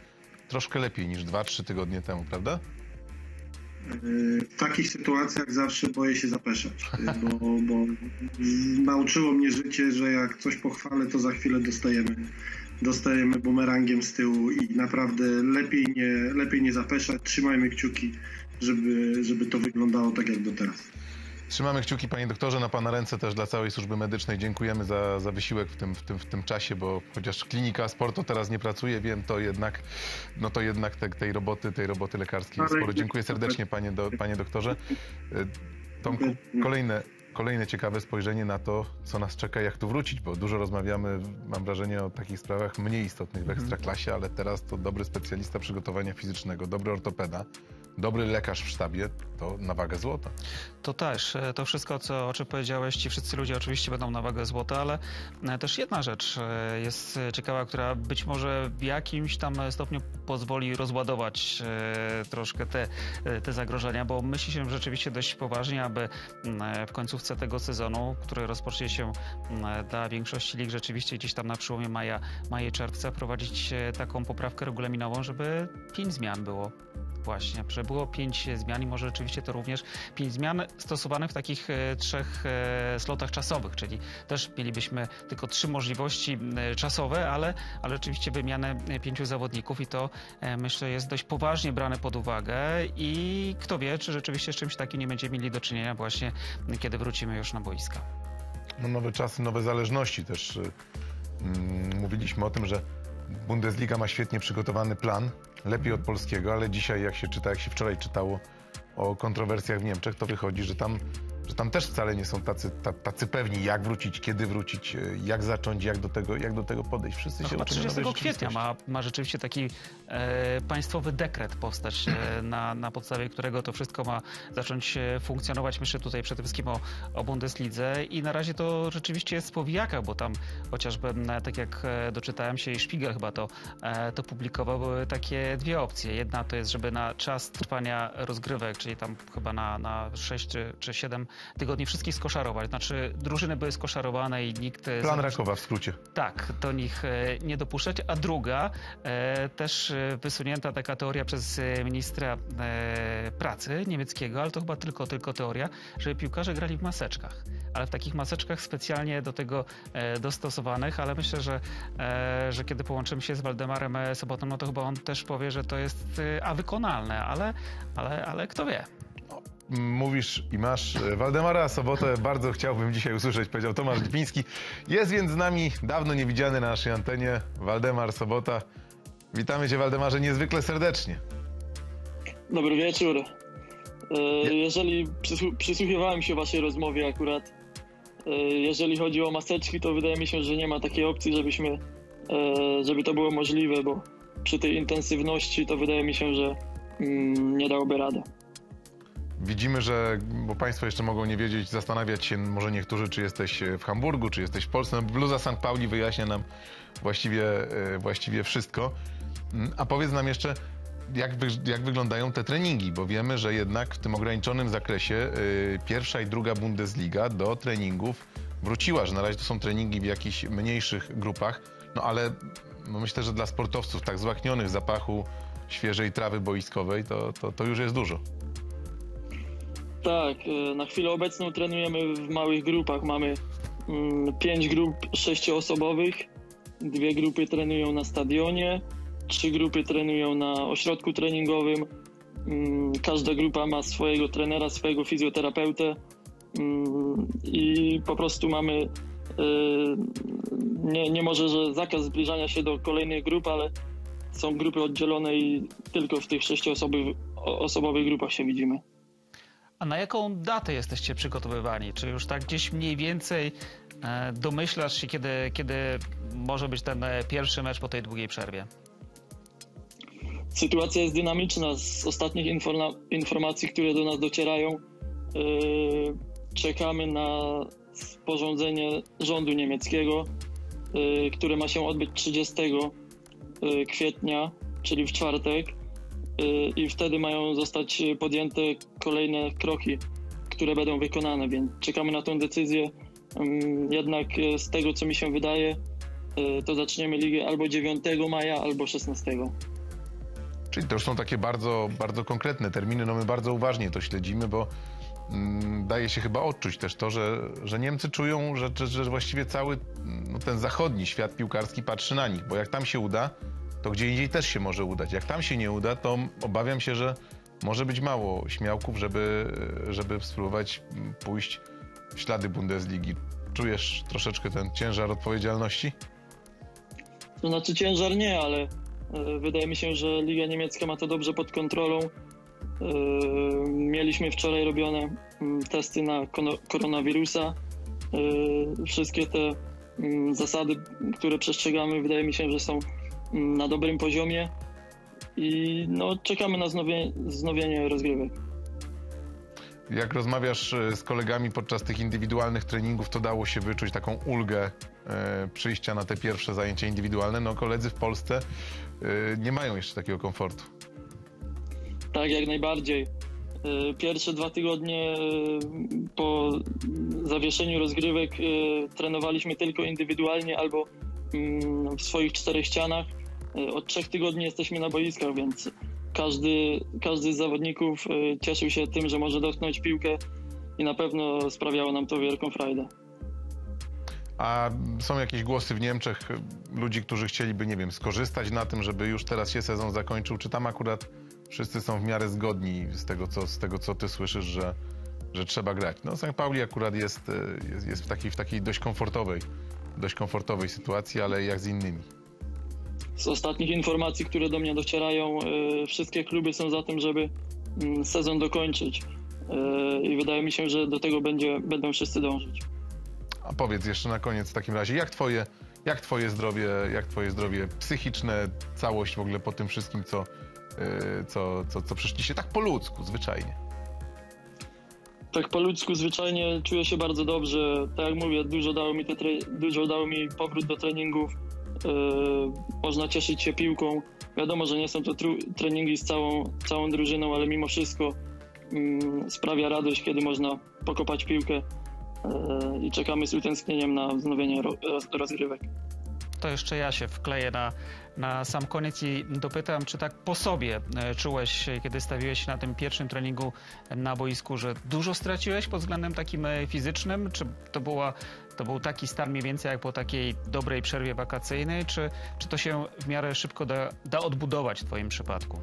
troszkę lepiej niż 2-3 tygodnie temu, prawda? W takich sytuacjach zawsze boję się zapeszać, bo, bo nauczyło mnie życie, że jak coś pochwalę, to za chwilę dostajemy, dostajemy bumerangiem z tyłu i naprawdę lepiej nie, lepiej nie zapeszać. Trzymajmy kciuki, żeby, żeby to wyglądało tak jak do teraz. Trzymamy kciuki, panie doktorze, na pana ręce też dla całej służby medycznej. Dziękujemy za, za wysiłek w tym, w, tym, w tym czasie, bo chociaż klinika sportu teraz nie pracuje, wiem, to jednak, no to jednak te, tej roboty, tej roboty lekarskiej Ale- sporo. Dziękuję serdecznie, panie, do, panie doktorze. Y, Tomku, kolejne, kolejne ciekawe spojrzenie na to, co nas czeka, jak tu wrócić, bo dużo rozmawiamy, mam wrażenie, o takich sprawach mniej istotnych w ekstraklasie, ale teraz to dobry specjalista przygotowania fizycznego, dobry ortopeda, dobry lekarz w sztabie, to na wagę złota. To też, e, to wszystko, co, o czym powiedziałeś, ci wszyscy ludzie oczywiście będą na wagę złota, ale e, też jedna rzecz e, jest ciekawa, która być może w jakimś tam stopniu pozwoli rozładować troszkę te, te zagrożenia, bo myśli się rzeczywiście dość poważnie, aby w końcówce tego sezonu, który rozpocznie się dla większości lig rzeczywiście gdzieś tam na przełomie maja, maja czerwca, prowadzić e, taką poprawkę regulaminową, żeby pięć zmian było Właśnie, było pięć zmian i może rzeczywiście to również pięć zmian stosowanych w takich e, trzech e, slotach czasowych, czyli też mielibyśmy tylko trzy możliwości czasowe, ale, ale rzeczywiście wymianę e, pięciu zawodników i to myślę jest dość poważnie brane pod uwagę i kto wie, czy rzeczywiście z czymś takim nie będziemy mieli do czynienia właśnie kiedy wrócimy już na boiska. No, nowe czasy, nowe zależności też. y, mm, Mówiliśmy o tym, że Bundesliga ma świetnie przygotowany plan, lepiej od polskiego, ale dzisiaj jak się czyta, jak się wczoraj czytało o kontrowersjach w Niemczech, to wychodzi, że tam, że tam też wcale nie są tacy, ta, tacy pewni, jak wrócić, kiedy wrócić, y, jak zacząć, jak do tego, jak do tego podejść. Wszyscy No się chyba uczymy 30 nowej kwietnia ma, ma rzeczywiście taki e, państwowy dekret powstać, e, na, na podstawie którego to wszystko ma zacząć e, funkcjonować. Myślę tutaj przede wszystkim o, o Bundeslidze i na razie to rzeczywiście jest powijaka, bo tam chociażby, tak jak e, doczytałem się i Szpiegel chyba to, e, to publikował, były takie dwie opcje. Jedna to jest, żeby na czas trwania rozgrywek, czyli tam chyba na, na 6 czy, czy 7 tygodni wszystkich skoszarować. Znaczy drużyny były skoszarowane i nikt... e, Plan z- Rakowa w skrócie. tak, do nich e, nie dopuszczać. A druga, e, też wysunięta taka teoria przez ministra pracy niemieckiego, ale to chyba tylko, tylko teoria, żeby piłkarze grali w maseczkach. Ale w takich maseczkach specjalnie do tego dostosowanych, ale myślę, że, że kiedy połączymy się z Waldemarem Sobotą, no to chyba on też powie, że to jest a wykonalne, ale, ale, ale kto wie. Mówisz i masz e, Waldemara Sobotę, bardzo chciałbym dzisiaj usłyszeć, powiedział Tomasz Lipiński. Jest więc z nami dawno niewidziany na naszej antenie Waldemar Sobota. Witamy Cię Waldemarze niezwykle serdecznie. Dobry wieczór. E, Jeżeli przysłu- przysłuchiwałem się waszej rozmowie akurat, e, jeżeli chodzi o maseczki, to wydaje mi się, że nie ma takiej opcji, żebyśmy, żeby to było możliwe, bo przy tej intensywności to wydaje mi się, że mm, nie dałoby rady. Widzimy, że, bo Państwo jeszcze mogą nie wiedzieć, zastanawiać się może niektórzy, czy jesteś w Hamburgu, czy jesteś w Polsce. No, Bluza St. Pauli wyjaśnia nam właściwie, e, właściwie wszystko. Mm, A powiedz nam jeszcze, jak, wy, jak wyglądają te treningi, bo wiemy, że jednak w tym ograniczonym zakresie y, pierwsza i druga Bundesliga do treningów wróciła, że na razie to są treningi w jakichś mniejszych grupach, no ale no myślę, że dla sportowców tak złaknionych zapachu świeżej trawy boiskowej, to, to, to już jest dużo. Tak, e, na chwilę obecną trenujemy w małych grupach. Mamy mm, pięć grup sześcioosobowych, dwie grupy trenują na stadionie, trzy grupy trenują na ośrodku treningowym. Mm, Każda grupa ma swojego trenera, swojego fizjoterapeutę mm, i po prostu mamy e, nie, nie może, że zakaz zbliżania się do kolejnych grup, ale są grupy oddzielone i tylko w tych sześcioosobowych grupach się widzimy. A na jaką datę jesteście przygotowywani? Czy już tak gdzieś mniej więcej e, domyślasz się, kiedy, kiedy może być ten e, pierwszy mecz po tej długiej przerwie? Sytuacja jest dynamiczna. Z ostatnich informa- informacji, które do nas docierają, yy, czekamy na sporządzenie rządu niemieckiego, które ma się odbyć 30 yy, kwietnia, czyli w czwartek. Yy, I wtedy mają zostać podjęte kolejne kroki, które będą wykonane, więc czekamy na tą decyzję. Yy, Jednak yy, z tego, co mi się wydaje, to zaczniemy ligę albo 9 maja, albo 16. Czyli to już są takie bardzo, bardzo konkretne terminy. No my bardzo uważnie to śledzimy, bo mm, daje się chyba odczuć też to, że, że Niemcy czują, że, że, właściwie cały no, ten zachodni świat piłkarski patrzy na nich, bo jak tam się uda, to gdzie indziej też się może udać. Jak tam się nie uda, to obawiam się, że może być mało śmiałków, żeby, żeby spróbować pójść w ślady Bundesligi. Czujesz troszeczkę ten ciężar odpowiedzialności? To znaczy ciężar nie, ale e, wydaje mi się, że Liga Niemiecka ma to dobrze pod kontrolą. E, Mieliśmy wczoraj robione mm, testy na koronawirusa. E, Wszystkie te mm, zasady, które przestrzegamy, wydaje mi się, że są na dobrym poziomie. I no, czekamy na znowie, wznowienie rozgrywek. Jak rozmawiasz e, z kolegami podczas tych indywidualnych treningów, to dało się wyczuć taką ulgę e, przyjścia na te pierwsze zajęcia indywidualne. No koledzy w Polsce e, nie mają jeszcze takiego komfortu. Tak, jak najbardziej. E, Pierwsze dwa tygodnie po zawieszeniu rozgrywek trenowaliśmy tylko indywidualnie albo w swoich czterech ścianach. E, Od trzech tygodni jesteśmy na boiskach, więc każdy, każdy z zawodników e, cieszył się tym, że może dotknąć piłkę i na pewno sprawiało nam to wielką frajdę. A są jakieś głosy w Niemczech ludzi, którzy chcieliby, nie wiem, skorzystać na tym, żeby już teraz się sezon zakończył? Czy tam akurat wszyscy są w miarę zgodni z tego, co, z tego, co ty słyszysz, że, że trzeba grać? No, St. Pauli akurat jest, e, jest, jest w, takiej, w takiej dość komfortowej, dość komfortowej sytuacji, ale jak z innymi. Z ostatnich informacji, które do mnie docierają, e, wszystkie kluby są za tym, żeby mm, sezon dokończyć. E, I wydaje mi się, że do tego będzie, będą wszyscy dążyć. A powiedz jeszcze na koniec w takim razie, jak twoje, jak twoje zdrowie, jak twoje zdrowie psychiczne, całość w ogóle po tym wszystkim, co, yy, co, co, co przyszliście tak po ludzku, zwyczajnie. Tak po ludzku zwyczajnie czuję się bardzo dobrze. Tak jak mówię, dużo dało mi, te dużo dało mi powrót do treningów. E, można cieszyć się piłką. Wiadomo, że nie są to treningi z całą, całą drużyną, ale mimo wszystko mm, sprawia radość, kiedy można pokopać piłkę e, i czekamy z utęsknieniem na wznowienie ro- roz- rozgrywek. To jeszcze ja się wkleję na, na sam koniec i dopytam, czy tak po sobie e, czułeś, e, kiedy stawiłeś na tym pierwszym treningu na boisku, że dużo straciłeś pod względem takim e, fizycznym? Czy to, była, to był taki stan mniej więcej jak po takiej dobrej przerwie wakacyjnej, czy, czy to się w miarę szybko da, da odbudować w twoim przypadku?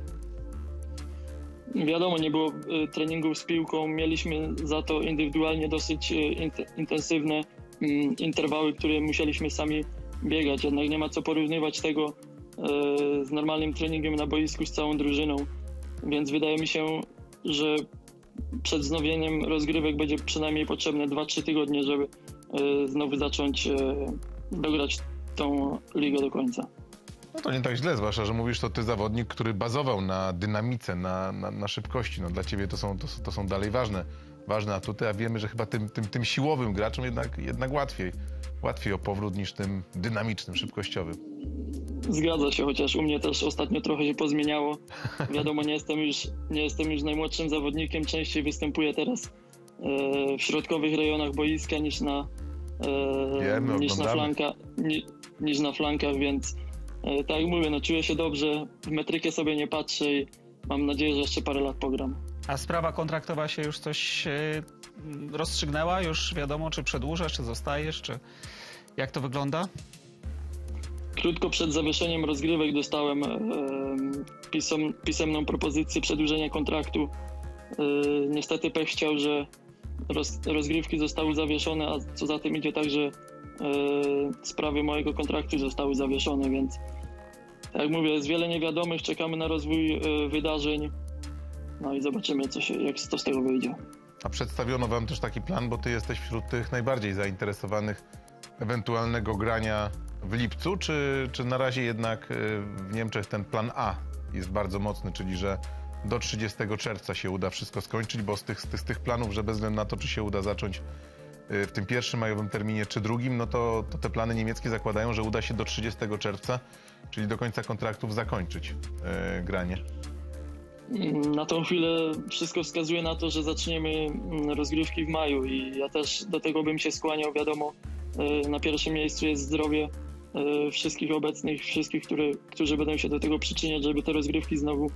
Wiadomo, nie było y, treningów z piłką. Mieliśmy za to indywidualnie dosyć int- intensywne mm, interwały, które musieliśmy sami biegać. Jednak nie ma co porównywać tego z normalnym treningiem na boisku z całą drużyną. Więc wydaje mi się, że przed wznowieniem rozgrywek będzie przynajmniej potrzebne 2-3 tygodnie, żeby y, znowu zacząć y, dograć tą ligę do końca. No to nie tak źle, zwłaszcza, że mówisz to ty zawodnik, który bazował na dynamice, na, na, na szybkości. No dla ciebie to są, to, to są dalej ważne, ważne atuty, a wiemy, że chyba tym, tym, tym siłowym graczom jednak, jednak łatwiej, łatwiej o powrót niż tym dynamicznym, szybkościowym. Zgadza się, chociaż u mnie też ostatnio trochę się pozmieniało. Wiadomo, nie jestem już, nie jestem już najmłodszym zawodnikiem, częściej występuję teraz e, w środkowych rejonach boiska niż na, e, Wiemy, niż na, flanka, ni, niż na flankach, więc e, tak jak mówię, no, czuję się dobrze, w metrykę sobie nie patrzę i mam nadzieję, że jeszcze parę lat pogram. A sprawa kontraktowa się już coś e, rozstrzygnęła? Już wiadomo, czy przedłużasz, czy zostajesz, czy jak to wygląda? Krótko przed zawieszeniem rozgrywek dostałem e, pisem, pisemną propozycję przedłużenia kontraktu. E, niestety pech chciał, że roz, rozgrywki zostały zawieszone, a co za tym idzie także e, sprawy mojego kontraktu zostały zawieszone, więc jak mówię, jest wiele niewiadomych, czekamy na rozwój wydarzeń. No i zobaczymy, co się, jak to z tego wyjdzie. A przedstawiono wam też taki plan, bo ty jesteś wśród tych najbardziej zainteresowanych ewentualnego grania w lipcu, czy, czy na razie jednak y, w Niemczech ten plan A jest bardzo mocny, czyli że do 30 czerwca się uda wszystko skończyć, bo z tych, z tych, z tych planów, że bez względu na to, czy się uda zacząć y, w tym pierwszym majowym terminie, czy drugim, no to, to te plany niemieckie zakładają, że uda się do 30 czerwca, czyli do końca kontraktów zakończyć y, granie. Na tą chwilę wszystko wskazuje na to, że zaczniemy mm, rozgrywki w maju i ja też do tego bym się skłaniał. Wiadomo, y, na pierwszym miejscu jest zdrowie wszystkich obecnych, wszystkich, które, którzy będą się do tego przyczyniać, żeby te rozgrywki znowu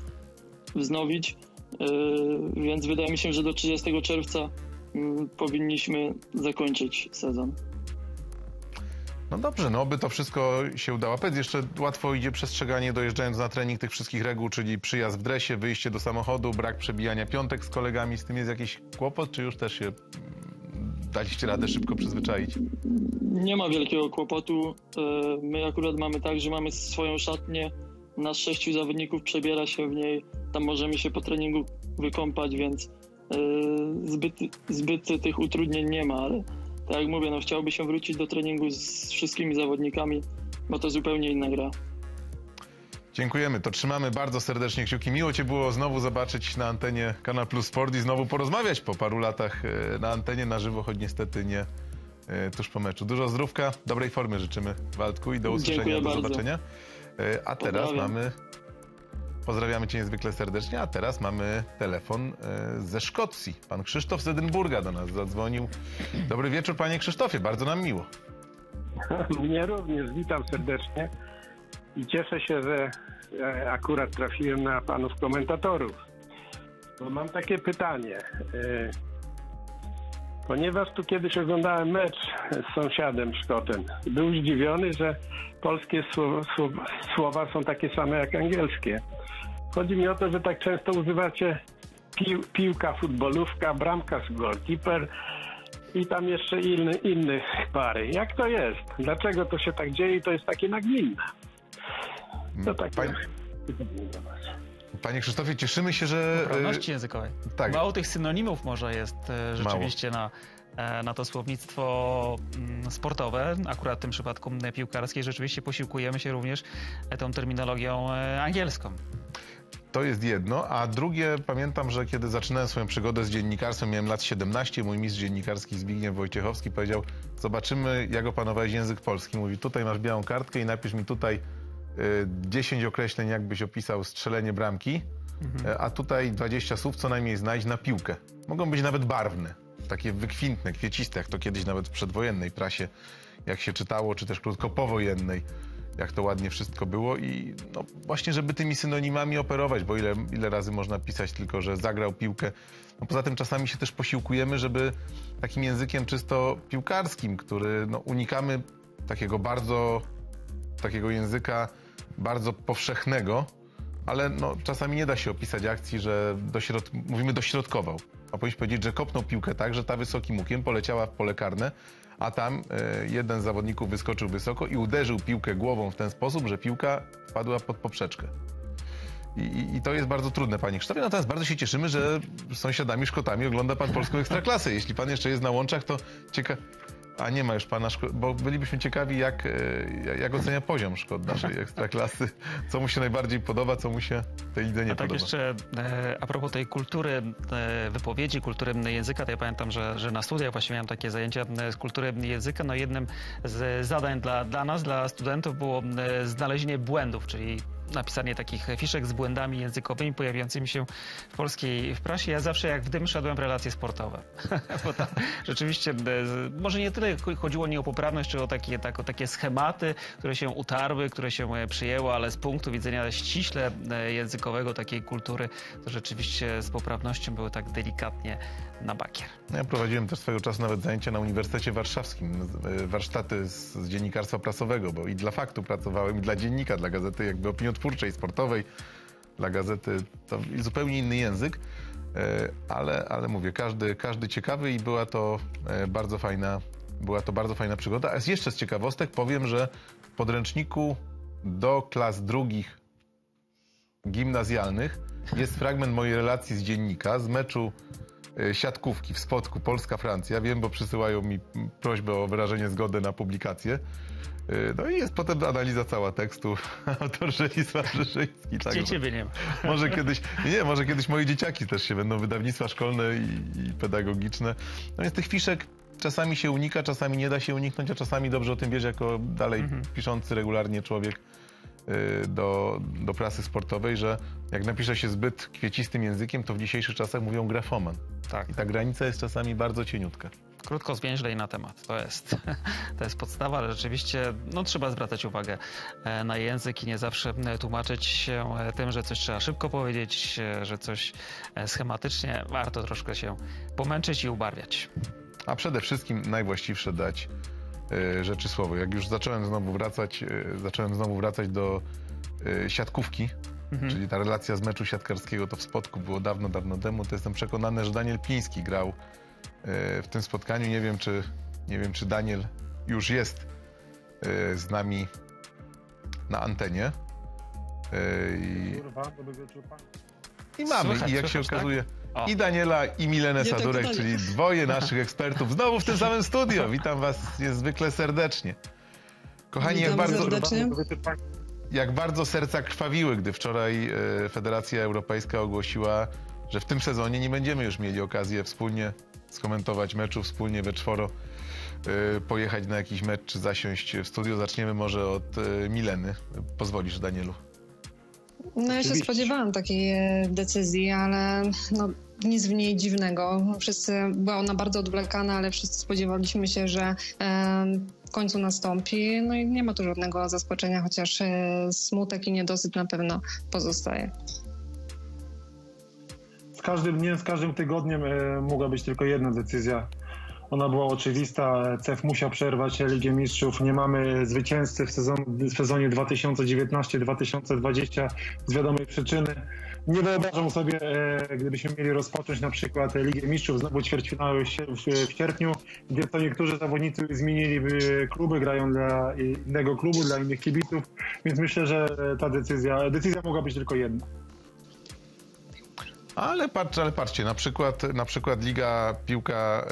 wznowić. Y, Więc wydaje mi się, że do 30 czerwca mm, powinniśmy zakończyć sezon. No dobrze, no oby to wszystko się udało. Powiedz, jeszcze łatwo idzie przestrzeganie dojeżdżając na trening tych wszystkich reguł, czyli przyjazd w dresie, wyjście do samochodu, brak przebijania piątek z kolegami. Z tym jest jakiś kłopot, czy już też się daliście radę szybko przyzwyczaić? Nie ma wielkiego kłopotu. E, My akurat mamy tak, że mamy swoją szatnię. Nas sześciu zawodników przebiera się w niej. Tam możemy się po treningu wykąpać, więc e, zbyt, zbyt tych utrudnień nie ma, ale tak jak mówię, no chciałoby się wrócić do treningu z wszystkimi zawodnikami, bo to zupełnie inna gra. Dziękujemy, to trzymamy bardzo serdecznie kciuki. Miło Cię było znowu zobaczyć na antenie Kanal Plus Sport i znowu porozmawiać po paru latach e, na antenie na żywo, choć niestety nie e, tuż po meczu. Dużo zdrówka, dobrej formy życzymy Waldku i do usłyszenia, Dziękuję do bardzo. zobaczenia. E, A teraz Pozdrawiam. mamy... Pozdrawiamy Cię niezwykle serdecznie, a teraz mamy telefon ze Szkocji. Pan Krzysztof z Edynburga do nas zadzwonił. Dobry wieczór, Panie Krzysztofie, bardzo nam miło. [laughs] Mnie również, witam serdecznie i cieszę się, że e, akurat trafiłem na panów komentatorów. Bo mam takie pytanie. e, Ponieważ tu kiedyś oglądałem mecz z sąsiadem Szkotem, był zdziwiony, że polskie słowa, słowa, słowa są takie same jak angielskie. Chodzi mi o to, że tak często używacie pił, piłka, futbolówka, bramka, goalkeeper, i tam jeszcze inny, inne pary. Jak to jest? Dlaczego to się tak dzieje i to jest takie nagminne? To tak. Panie, Panie Krzysztofie, cieszymy się, że... e, Poprawności językowej. tak. Mało tych synonimów może jest e, rzeczywiście na, e, na to słownictwo mm, sportowe. Akurat w tym przypadku piłkarskiej rzeczywiście posiłkujemy się również e, tą terminologią e, angielską. To jest jedno, a drugie, pamiętam, że kiedy zaczynałem swoją przygodę z dziennikarstwem, miałem lat 17, mój mistrz dziennikarski Zbigniew Wojciechowski powiedział, zobaczymy jak opanowałeś język polski. Mówi, tutaj masz białą kartkę i napisz mi tutaj 10 określeń, jakbyś opisał strzelenie bramki, y, a tutaj 20 słów co najmniej znajdź na piłkę. Mogą być nawet barwne, takie wykwintne, kwieciste, jak to kiedyś nawet w przedwojennej prasie, jak się czytało, czy też krótko powojennej jak to ładnie wszystko było i no właśnie, żeby tymi synonimami operować, bo ile, ile razy można pisać tylko, że zagrał piłkę. No poza tym czasami się też posiłkujemy, żeby takim językiem czysto piłkarskim, który no, unikamy takiego bardzo, takiego języka bardzo powszechnego, ale no, czasami nie da się opisać akcji, że dośrod... mówimy dośrodkował. A powinniśmy powiedzieć, że kopnął piłkę tak, że ta wysokim łukiem poleciała w pole karne, a tam e, jeden z zawodników wyskoczył wysoko i uderzył piłkę głową w ten sposób, że piłka wpadła pod poprzeczkę. I, i, to jest bardzo trudne, panie Krzysztofie. Natomiast bardzo się cieszymy, że z sąsiadami Szkotami ogląda pan polską ekstraklasę. Jeśli pan jeszcze jest na łączach, to cieka... A nie ma już pana, Szko... bo bylibyśmy ciekawi, jak, e, jak ocenia poziom Szkot naszej ekstraklasy. Co mu się najbardziej podoba, co mu się tej lidze nie A tak podoba. jeszcze e, a propos tej kultury e, wypowiedzi, kultury języka, to ja pamiętam, że, że na studiach właśnie miałem takie zajęcia z kultury języka. No jednym z zadań dla, dla nas, dla studentów było znalezienie błędów, czyli napisanie takich fiszek z błędami językowymi pojawiającymi się w polskiej w prasie. Ja zawsze jak w dym szedłem w relacje sportowe. [laughs] Bo tam rzeczywiście e, może nie tyle chodziło nie o poprawność, czy o takie, tak, o takie schematy, które się utarły, które się e, przyjęło, ale z punktu widzenia ściśle e, językowego, takiej kultury, to rzeczywiście z poprawnością były tak delikatnie na bakier. Ja prowadziłem też swego czasu nawet zajęcia na Uniwersytecie Warszawskim, warsztaty z, z dziennikarstwa prasowego, bo i dla faktu pracowałem, i dla dziennika, dla gazety jakby opiniotwórczej, sportowej, dla gazety to zupełnie inny język, e, ale, ale mówię, każdy, każdy ciekawy i była to e, bardzo fajna, była to bardzo fajna przygoda. A jeszcze z ciekawostek powiem, że w podręczniku do klas drugich gimnazjalnych jest fragment mojej relacji z dziennika, z meczu e, siatkówki w Spodku Polska-Francja. Wiem, bo przysyłają mi prośbę o wyrażenie zgody na publikację. E, No i jest potem analiza cała tekstu. [laughs] Autor Żelisław Rzeszyński. Tak, Gdzie ciebie nie ma? [laughs] może kiedyś, nie, może kiedyś moje dzieciaki też się będą, wydawnictwa szkolne i, i pedagogiczne. No więc tych fiszek czasami się unika, czasami nie da się uniknąć, a czasami dobrze o tym wiesz jako dalej piszący regularnie człowiek y, do, do prasy sportowej, że jak napisze się zbyt kwiecistym językiem, to w dzisiejszych czasach mówią grafoman. Tak. I ta granica jest czasami bardzo cieniutka. Krótko, zwięźlej na temat. To jest, [laughs] to jest podstawa, ale rzeczywiście no, trzeba zwracać uwagę e, na język i nie zawsze tłumaczyć się e, tym, że coś trzeba szybko powiedzieć, e, że coś schematycznie. Warto troszkę się pomęczyć i ubarwiać. A przede wszystkim najwłaściwsze dać rzeczy słowo. Jak już zacząłem znowu wracać, zacząłem znowu wracać do siatkówki, czyli ta relacja z meczu siatkarskiego to w Spodku było dawno, dawno temu, to jestem przekonany, że Daniel Piński grał w tym spotkaniu. Nie wiem, czy, nie wiem, czy Daniel już jest y, z nami na antenie. Y, I, i mamy, Słychać, i jak się słychać, tak? okazuje, i Daniela, i Milenę Nie, tak Sadurek, czyli dwoje naszych ekspertów, znowu w tym samym studio. Witam was niezwykle serdecznie. Kochani, jak bardzo, serdecznie. jak bardzo serca krwawiły, gdy wczoraj e, Federacja Europejska ogłosiła, że w tym sezonie nie będziemy już mieli okazji wspólnie skomentować meczu, wspólnie we czworo e, pojechać na jakiś mecz czy zasiąść w studio. Zaczniemy może od e, Mileny. Pozwolisz, Danielu? No ja się spodziewałam takiej e, decyzji, ale no, nic w niej dziwnego. Wszyscy, była ona bardzo odwlekana, ale wszyscy spodziewaliśmy się, że e, w końcu nastąpi. No i nie ma tu żadnego zaskoczenia, chociaż e, smutek i niedosyt na pewno pozostaje. Z każdym dniem, z każdym tygodniem e, mogła być tylko jedna decyzja. Ona była oczywista. CEF musiał przerwać Ligę Mistrzów. Nie mamy zwycięzcy w, sezon, w sezonie 2019-2020 z wiadomej przyczyny. Nie wyobrażam sobie, e, gdybyśmy mieli rozpocząć na przykład Ligę Mistrzów, znowu ćwierćfinały w, sier- w, w sierpniu, gdzie to niektórzy zawodnicy zmieniliby kluby, grają dla innego klubu, dla innych kibiców, więc myślę, że ta decyzja, decyzja mogła być tylko jedna. Ale, patrz, ale patrzcie, na przykład, na przykład Liga Piłka,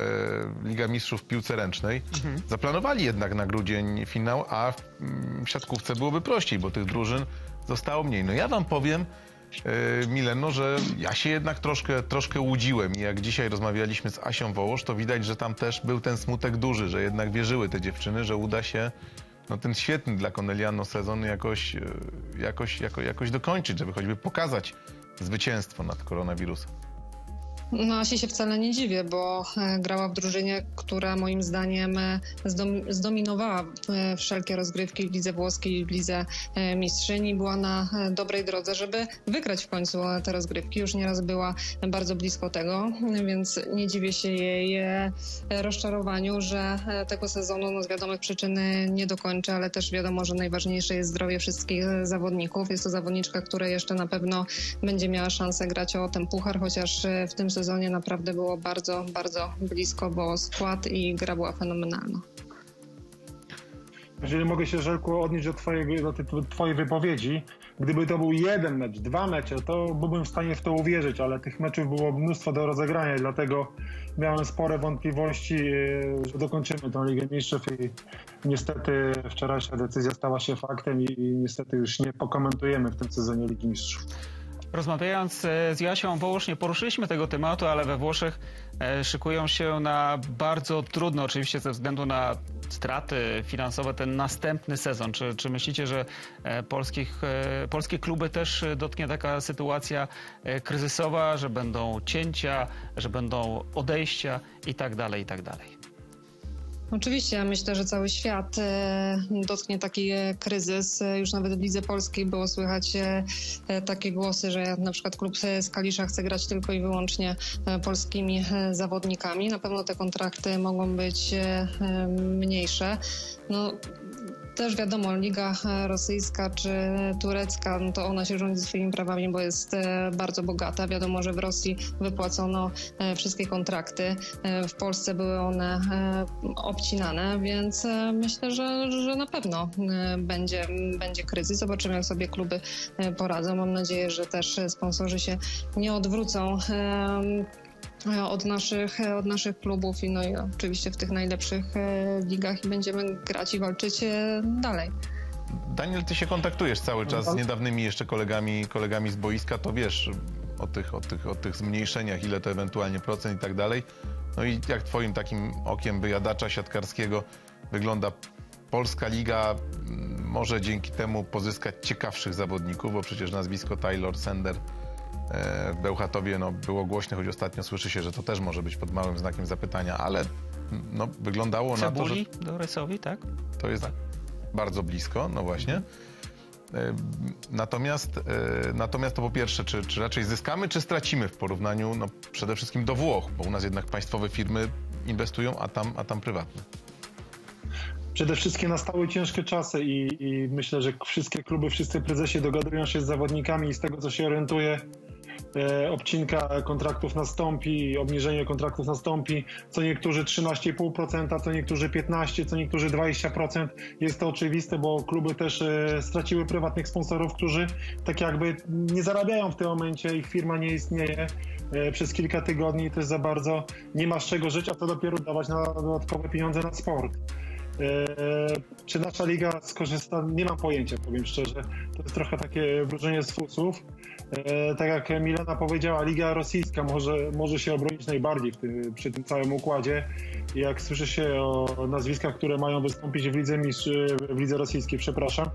e, Liga Mistrzów w piłce ręcznej zaplanowali jednak na grudzień finał, a w, mm, siatkówce byłoby prościej, bo tych drużyn zostało mniej. No ja wam powiem, e, Mileno, że ja się jednak troszkę, troszkę łudziłem i jak dzisiaj rozmawialiśmy z Asią Wołosz, to widać, że tam też był ten smutek duży, że jednak wierzyły te dziewczyny, że uda się no, ten świetny dla Corneliano sezon jakoś, e, jakoś, jako, jakoś dokończyć, żeby choćby pokazać zwycięstwo nad koronawirusem. No, Asi się wcale nie dziwię, bo e, grała w drużynie, która moim zdaniem e, zdom, zdominowała e, wszelkie rozgrywki w lidze włoskiej w lidze mistrzyni. Była na dobrej drodze, żeby wygrać w końcu te rozgrywki. Już nieraz była bardzo blisko tego, więc nie dziwię się jej rozczarowaniu, że tego sezonu no, z wiadomych przyczyn nie dokończy, ale też wiadomo, że najważniejsze jest zdrowie wszystkich zawodników. Jest to zawodniczka, która jeszcze na pewno będzie miała szansę grać o ten puchar, chociaż w tym sezonie naprawdę było bardzo, bardzo blisko, bo skład i gra była fenomenalna. Jeżeli mogę się, Żelku, odnieść do twojej, do twojej wypowiedzi, gdyby to był jeden mecz, dwa mecze, to byłbym w stanie w to uwierzyć, ale tych meczów było mnóstwo do rozegrania dlatego miałem spore wątpliwości, e, że dokończymy tą Ligę Mistrzów i niestety wczorajsza decyzja stała się faktem i niestety już nie pokomentujemy w tym sezonie Ligi Mistrzów. Rozmawiając e, z Jasią Wołosz, nie poruszyliśmy tego tematu, ale we Włoszech e, szykują się na bardzo trudny, oczywiście ze względu na straty finansowe, ten następny sezon. Czy, czy myślicie, że e, polskich, polskie kluby też dotknie taka sytuacja kryzysowa, że będą cięcia, że będą odejścia i tak dalej, i tak dalej? Oczywiście, ja myślę, że cały świat e, dotknie taki e, kryzys. E, Już nawet w Lidze Polskiej było słychać takie głosy, że na przykład klub z Kalisza chce grać tylko i wyłącznie polskimi zawodnikami. Na pewno te kontrakty mogą być mniejsze. No, też wiadomo, liga rosyjska czy turecka, no to ona się rządzi swoimi prawami, bo jest e, bardzo bogata. Wiadomo, że w Rosji wypłacono e, wszystkie kontrakty. E, W Polsce były one obcinane, więc myślę, że, że na pewno będzie, będzie kryzys. Zobaczymy, jak sobie kluby poradzą. Mam nadzieję, że też sponsorzy się nie odwrócą. E, od naszych, od naszych klubów i no i oczywiście w tych najlepszych ligach i będziemy grać i walczyć dalej. Daniel, ty się kontaktujesz cały czas z niedawnymi jeszcze kolegami, kolegami z boiska, to wiesz o tych, o, tych, o tych zmniejszeniach, ile to ewentualnie procent i tak dalej. No i jak twoim takim okiem wyjadacza siatkarskiego wygląda Polska Liga może dzięki temu pozyskać ciekawszych zawodników, bo przecież nazwisko Taylor Sender e, w Bełchatowie no, było głośne, choć ostatnio słyszy się, że to też może być pod małym znakiem zapytania, ale no, wyglądało Cebuli na to, że... do Rysowi, tak? To jest tak. bardzo blisko, no właśnie. E, natomiast, e, natomiast to po pierwsze, czy, czy raczej zyskamy, czy stracimy w porównaniu no, przede wszystkim do Włoch, bo u nas jednak państwowe firmy inwestują, a tam, a tam prywatne przede wszystkim nastały ciężkie czasy i, i, myślę, że wszystkie kluby, wszyscy prezesi dogadują się z zawodnikami i z tego, co się orientuje, e, obcinka kontraktów nastąpi, obniżenie kontraktów nastąpi, co niektórzy 13,5%, co niektórzy 15%, co niektórzy 20%. Jest to oczywiste, bo kluby też e, straciły prywatnych sponsorów, którzy tak jakby nie zarabiają w tym momencie, ich firma nie istnieje e, przez kilka tygodni też za bardzo nie ma z czego żyć, a to dopiero dawać na dodatkowe pieniądze na sport. E, czy nasza liga skorzysta? Nie mam pojęcia, powiem szczerze. To jest trochę takie wróżenie z fusów. E, tak jak Milena powiedziała, liga rosyjska może, może się obronić najbardziej tym, przy tym całym układzie. Jak słyszy się o nazwiskach, które mają wystąpić w lidze, w lidze rosyjskiej, przepraszam,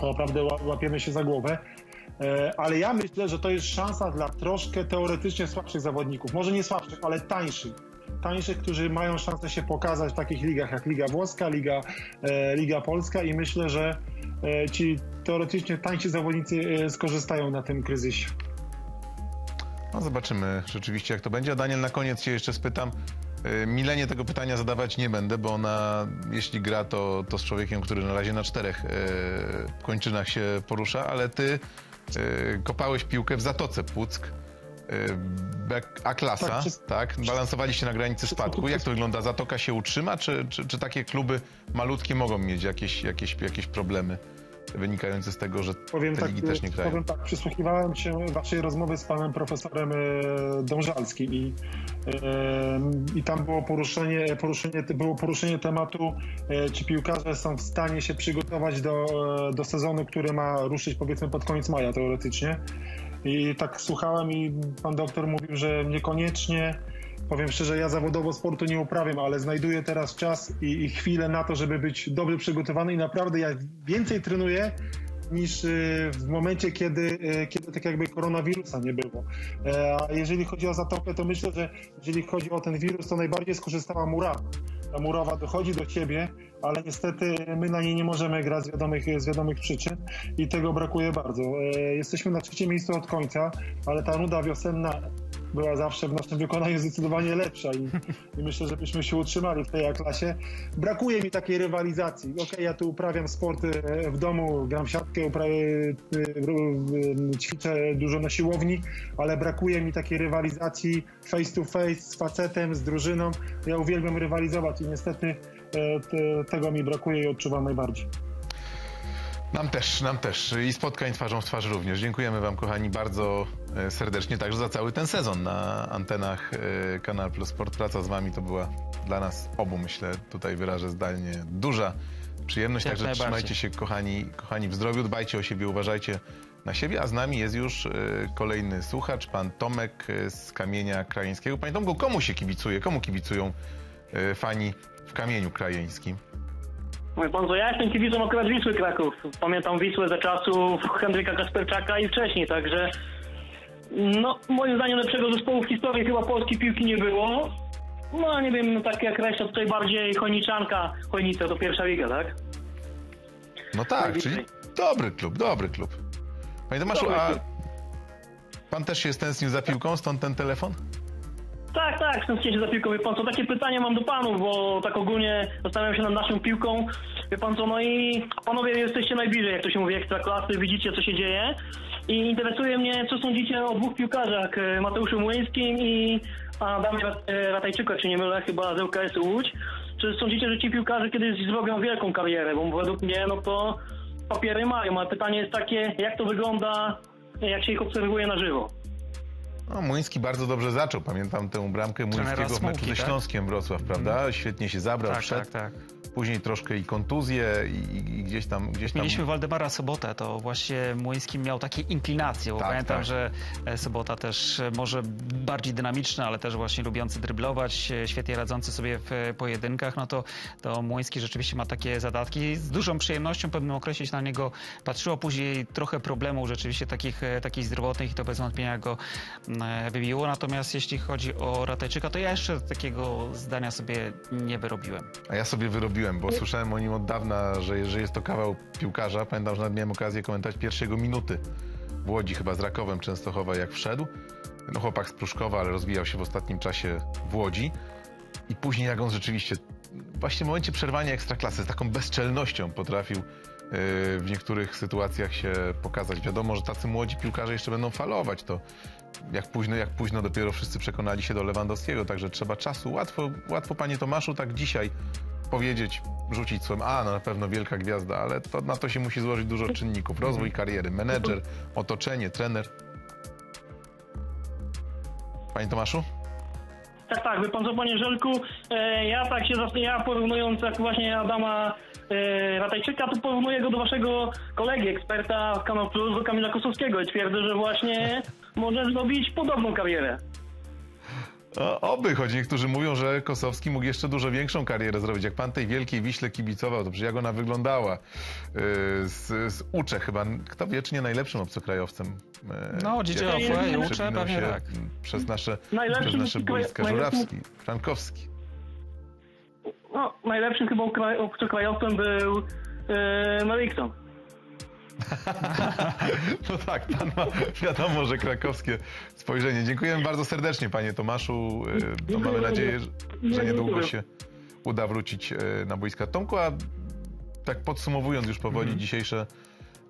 to naprawdę łapiemy się za głowę. E, ale ja myślę, że to jest szansa dla troszkę teoretycznie słabszych zawodników. Może nie słabszych, ale tańszych tańszych, którzy mają szansę się pokazać w takich ligach jak Liga Włoska, Liga, e, Liga Polska i myślę, że e, ci teoretycznie tańsi zawodnicy e, skorzystają na tym kryzysie. No zobaczymy rzeczywiście jak to będzie. A Daniel, na koniec cię jeszcze spytam. Milenie tego pytania zadawać nie będę, bo ona, jeśli gra, to, to z człowiekiem, który na razie na czterech e, kończynach się porusza, ale ty e, kopałeś piłkę w Zatoce Płuck. A-klasa, tak, tak, Balansowaliście na granicy spadku. Jak to wygląda? Zatoka się utrzyma, czy, czy, czy takie kluby malutkie mogą mieć jakieś, jakieś, jakieś problemy? wynikające z tego, że powiem te tak, ligi też nie grają. Powiem tak, przysłuchiwałem się waszej rozmowy z panem profesorem e, Dążalskim i, e, i tam było poruszenie, poruszenie, było poruszenie tematu, e, czy piłkarze są w stanie się przygotować do, do sezonu, który ma ruszyć powiedzmy pod koniec maja teoretycznie. I tak słuchałem i pan doktor mówił, że niekoniecznie, powiem szczerze, ja zawodowo sportu nie uprawiam, ale znajduję teraz czas i, i chwilę na to, żeby być dobrze przygotowany i naprawdę ja więcej trenuję niż y, w momencie, kiedy, y, kiedy tak jakby koronawirusa nie było. E, a jeżeli chodzi o Zatokę, to myślę, że jeżeli chodzi o ten wirus, to najbardziej skorzystała Murawa. Ta Murawa dochodzi do ciebie, ale niestety my na niej nie możemy grać z wiadomych, z wiadomych przyczyn i tego brakuje bardzo. E, jesteśmy na trzecim miejscu od końca, ale ta nuda wiosenna była zawsze w naszym wykonaniu zdecydowanie lepsza i, i myślę, że byśmy się utrzymali w tej klasie. Brakuje mi takiej rywalizacji. Okej, okay, ja tu uprawiam sport e, w domu, gram siatkę, e, ćwiczę dużo na siłowni, ale brakuje mi takiej rywalizacji face to face z facetem, z drużyną. Ja uwielbiam rywalizować i niestety e, te, tego mi brakuje i odczuwam najbardziej. Nam też, nam też. I spotkań twarzą w twarz również. Dziękujemy Wam, kochani, bardzo e, serdecznie także za cały ten sezon na antenach e, Kanal Plus Sport. Praca z Wami to była dla nas obu, myślę, tutaj wyrażę zdalnie, duża przyjemność. Jak także trzymajcie się, kochani, kochani, w zdrowiu, dbajcie o siebie, uważajcie na siebie. A z nami jest już kolejny słuchacz, pan Tomek z Kamienia Krajeńskiego. Panie Tomku, komu się kibicuje? Komu kibicują fani w Kamieniu Krajeńskim? Mój pan, ja jestem kibicem akurat Wisły Kraków. Pamiętam Wisłę za czasów Henryka Kasperczaka i wcześniej, także no, moim zdaniem lepszego zespołu w historii chyba polskiej piłki nie było. No, nie wiem, no, tak jak reszta tutaj bardziej Chojniczanka, Chojnica to pierwsza liga, tak? No tak, czyli dobry klub, dobry klub. Panie Tomaszu, a pan też się stęsknił za piłką, stąd ten telefon? Tak, tak, stęsknię się za piłką. Wie pan co, takie pytanie mam do panów, bo tak ogólnie zastanawiam się nad naszą piłką. Wie pan co, no i panowie jesteście najbliżej, jak to się mówi, ekstraklasy, widzicie co się dzieje. I interesuje mnie, co sądzicie o dwóch piłkarzach, e, Mateuszu Młyńskim i Adamie Ratajczyku, czy nie mylę, chyba z ŁKS Łódź. Czy sądzicie, że ci piłkarze kiedyś zrobią wielką karierę? Bo według mnie, no to papiery mają, ale pytanie jest takie, jak to wygląda, jak się ich obserwuje na żywo? No, Młyński bardzo dobrze zaczął. Pamiętam tę bramkę Młyńskiego w meczu ze tak? Śląskiem Wrocław, prawda? Świetnie się zabrał, Tak, wszedł. tak, tak. Później troszkę i kontuzje i, i gdzieś tam... Gdzieś tam... Mieliśmy Waldemara Sobotę, to właśnie Młyński miał takie inklinacje, bo Tak, pamiętam, tak. że e, Sobota też e, może bardziej dynamiczny, ale też właśnie lubiący dryblować, e, świetnie radzący sobie w pojedynkach, no to, to Młyński rzeczywiście ma takie zadatki. Z dużą przyjemnością w pewnym okresie się na niego patrzyło, później trochę problemów rzeczywiście takich, takich zdrowotnych i to bez wątpienia go wybiło. Natomiast jeśli chodzi o Ratajczyka, to ja jeszcze takiego zdania sobie nie wyrobiłem. A ja sobie wyrobiłem, bo słyszałem o nim od dawna, że, że jest to kawał piłkarza. Pamiętam, że nawet miałem okazję komentować pierwsze jego minuty w Łodzi, chyba z Rakowem Częstochowa, jak wszedł. No chłopak z Pruszkowa, ale rozwijał się w ostatnim czasie w Łodzi. I później jak on rzeczywiście, właśnie w momencie przerwania ekstraklasy, z taką bezczelnością potrafił yy, w niektórych sytuacjach się pokazać. Wiadomo, że tacy młodzi piłkarze jeszcze będą falować. To jak późno, jak późno dopiero wszyscy przekonali się do Lewandowskiego, także trzeba czasu. Łatwo, łatwo panie Tomaszu, tak dzisiaj powiedzieć, rzucić słowem, a no na pewno wielka gwiazda, ale to, na to się musi złożyć dużo czynników. Rozwój kariery, menedżer, otoczenie, trener. Panie Tomaszu? Tak, tak, wie pan co, panie Żelku, e, ja tak się ja porównując jak właśnie Adama e, Ratajczyka, to porównuję go do waszego kolegi, eksperta w Kanał Plus, do Kamila Kosowskiego i twierdzę, że właśnie może zrobić podobną karierę. O, oby, choć niektórzy mówią, że Kosowski mógł jeszcze dużo większą karierę zrobić. Jak pan tej wielkiej Wiśle kibicował, to przecież jak ona wyglądała. Yy, z, z Ucze chyba, kto wie, czy nie najlepszym obcokrajowcem. Yy, No, Dziedzio jak Ofle i Ucze, pewnie się tak. Przez nasze, przez nasze boiska. Żurawski, Frankowski. No, najlepszym chyba obcokrajowcem był e, Merikson. [laughs] No tak, pan ma wiadomo, że krakowskie spojrzenie. Dziękujemy bardzo serdecznie, panie Tomaszu. To mamy nadzieję, że- niedługo się uda wrócić yy, na boiska. Tomku, a tak podsumowując już powoli dzisiejsze,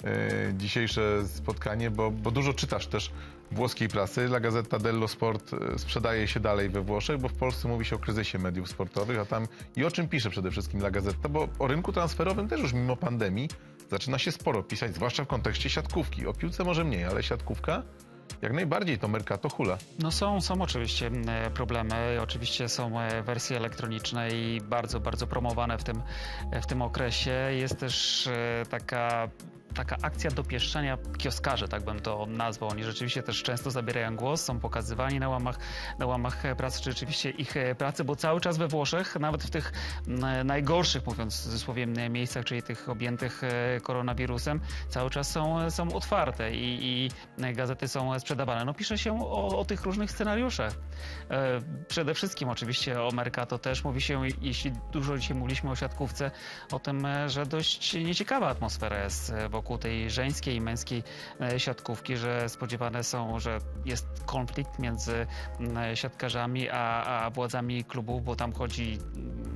yy, dzisiejsze spotkanie, bo, bo dużo czytasz też włoskiej prasy. La Gazzetta dello Sport sprzedaje się dalej we Włoszech, bo w Polsce mówi się o kryzysie mediów sportowych, a tam i o czym pisze przede wszystkim La Gazzetta, bo o rynku transferowym też już mimo pandemii zaczyna się sporo pisać, zwłaszcza w kontekście siatkówki. O piłce może mniej, ale siatkówka jak najbardziej to Mercato hula. No są, są oczywiście problemy. Oczywiście są e, wersje elektroniczne i bardzo, bardzo promowane w tym, e, w tym okresie. Jest też e, taka taka akcja dopieszczenia kioskarzy, tak bym to nazwał. Oni rzeczywiście też często zabierają głos, są pokazywani na łamach, na łamach e, pracy, czy rzeczywiście ich e, pracy, bo cały czas we Włoszech, nawet w tych m, najgorszych, mówiąc w miejscach, czyli tych objętych e, koronawirusem, cały czas są, są otwarte i, i gazety są sprzedawane. No pisze się o, o tych różnych scenariuszach. E, Przede wszystkim oczywiście o Mercato też mówi się, jeśli dużo dzisiaj mówiliśmy o siatkówce, o tym, e, że dość nieciekawa atmosfera jest e, wokół tej żeńskiej i męskiej e, siatkówki, że spodziewane są, że jest konflikt między m, siatkarzami a, a władzami klubów, bo tam chodzi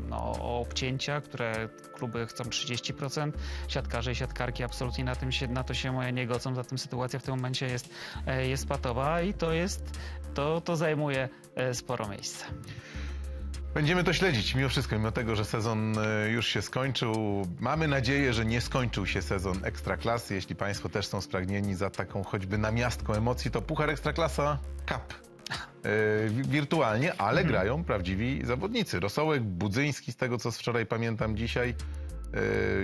no, o obcięcia, które kluby chcą 30%, siatkarze i siatkarki absolutnie na, tym się, na to się nie godzą, zatem sytuacja w tym momencie jest, e, jest patowa i to jest, to, to zajmuje e, sporo miejsca. Będziemy to śledzić mimo wszystko, mimo tego, że sezon e, już się skończył. Mamy nadzieję, że nie skończył się sezon Ekstraklasy. Jeśli Państwo też są spragnieni za taką choćby namiastką emocji, to Puchar Ekstraklasa Cup. E, wi- wirtualnie, ale grają prawdziwi zawodnicy. Rosołek, Budzyński, z tego co wczoraj pamiętam dzisiaj,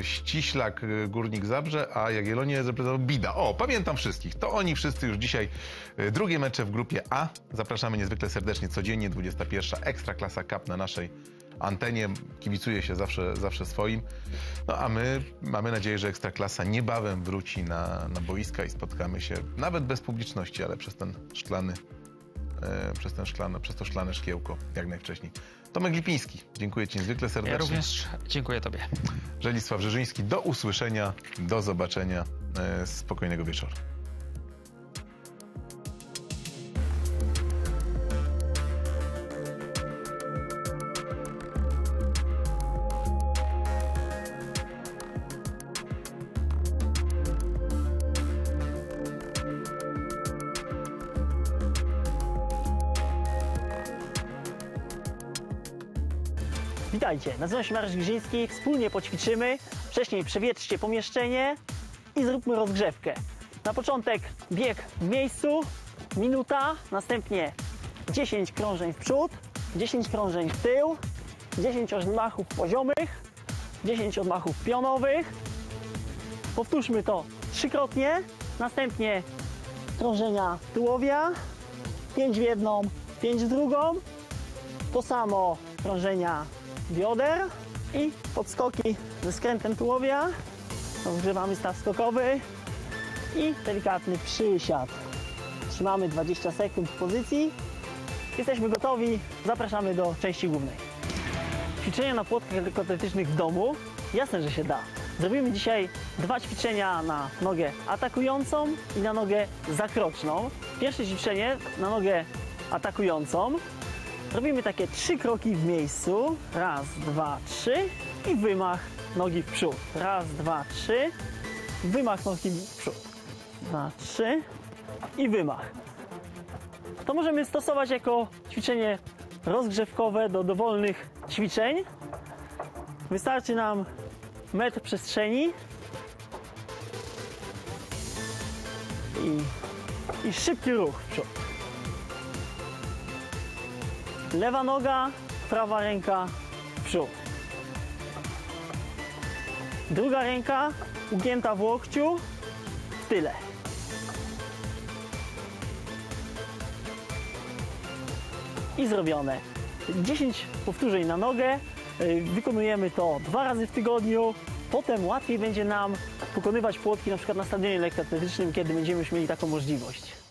Ściślak, e, Górnik Zabrze, a Jagiellonię reprezentował Bida. O, pamiętam wszystkich. To oni wszyscy już dzisiaj. e, Drugie mecze w grupie A. Zapraszamy niezwykle serdecznie codziennie, 21. Ekstraklasa Cup na naszej antenie. Kibicuje się zawsze, zawsze swoim. No a my mamy nadzieję, że Ekstraklasa niebawem wróci na, na boiska i spotkamy się nawet bez publiczności, ale przez ten szklany przez, ten szklane, przez to szklane szkiełko jak najwcześniej. Tomek Lipiński, dziękuję Ci niezwykle serdecznie. Ja również dziękuję Tobie. Żelisław Rzeżyński, do usłyszenia, do zobaczenia, e, spokojnego wieczoru. Witajcie, nazywam się Mariusz Grzyński, wspólnie poćwiczymy, wcześniej przewietrzcie pomieszczenie i zróbmy rozgrzewkę. Na początek bieg w miejscu, minuta, następnie 10 krążeń w przód, 10 krążeń w tył, 10 odmachów poziomych, 10 odmachów pionowych. Powtórzmy to trzykrotnie, następnie krążenia tułowia, 5 w jedną, 5 w drugą, to samo krążenia bioder i podskoki ze skrętem tułowia, rozgrzewamy staw skokowy i delikatny przysiad. Trzymamy 20 sekund w pozycji. Jesteśmy gotowi, zapraszamy do części głównej. Ćwiczenia na płotkach lekkoatletycznych w domu? Jasne, że się da. Zrobimy dzisiaj dwa ćwiczenia na nogę atakującą i na nogę zakroczną. Pierwsze ćwiczenie na nogę atakującą. Robimy takie trzy kroki w miejscu. Raz, dwa, trzy i wymach nogi w przód. Raz, dwa, trzy. Wymach nogi w przód. Dwa, trzy i wymach. To możemy stosować jako ćwiczenie rozgrzewkowe do dowolnych ćwiczeń. Wystarczy nam metr przestrzeni i, i szybki ruch w przód. Lewa noga, prawa ręka w przód. Druga ręka ugięta w łokciu w tyle. I zrobione. 10 powtórzeń na nogę. Y, Wykonujemy to dwa razy w tygodniu. Potem łatwiej będzie nam pokonywać płotki na przykład na stadionie lekkoatletycznym, kiedy będziemy już mieli taką możliwość.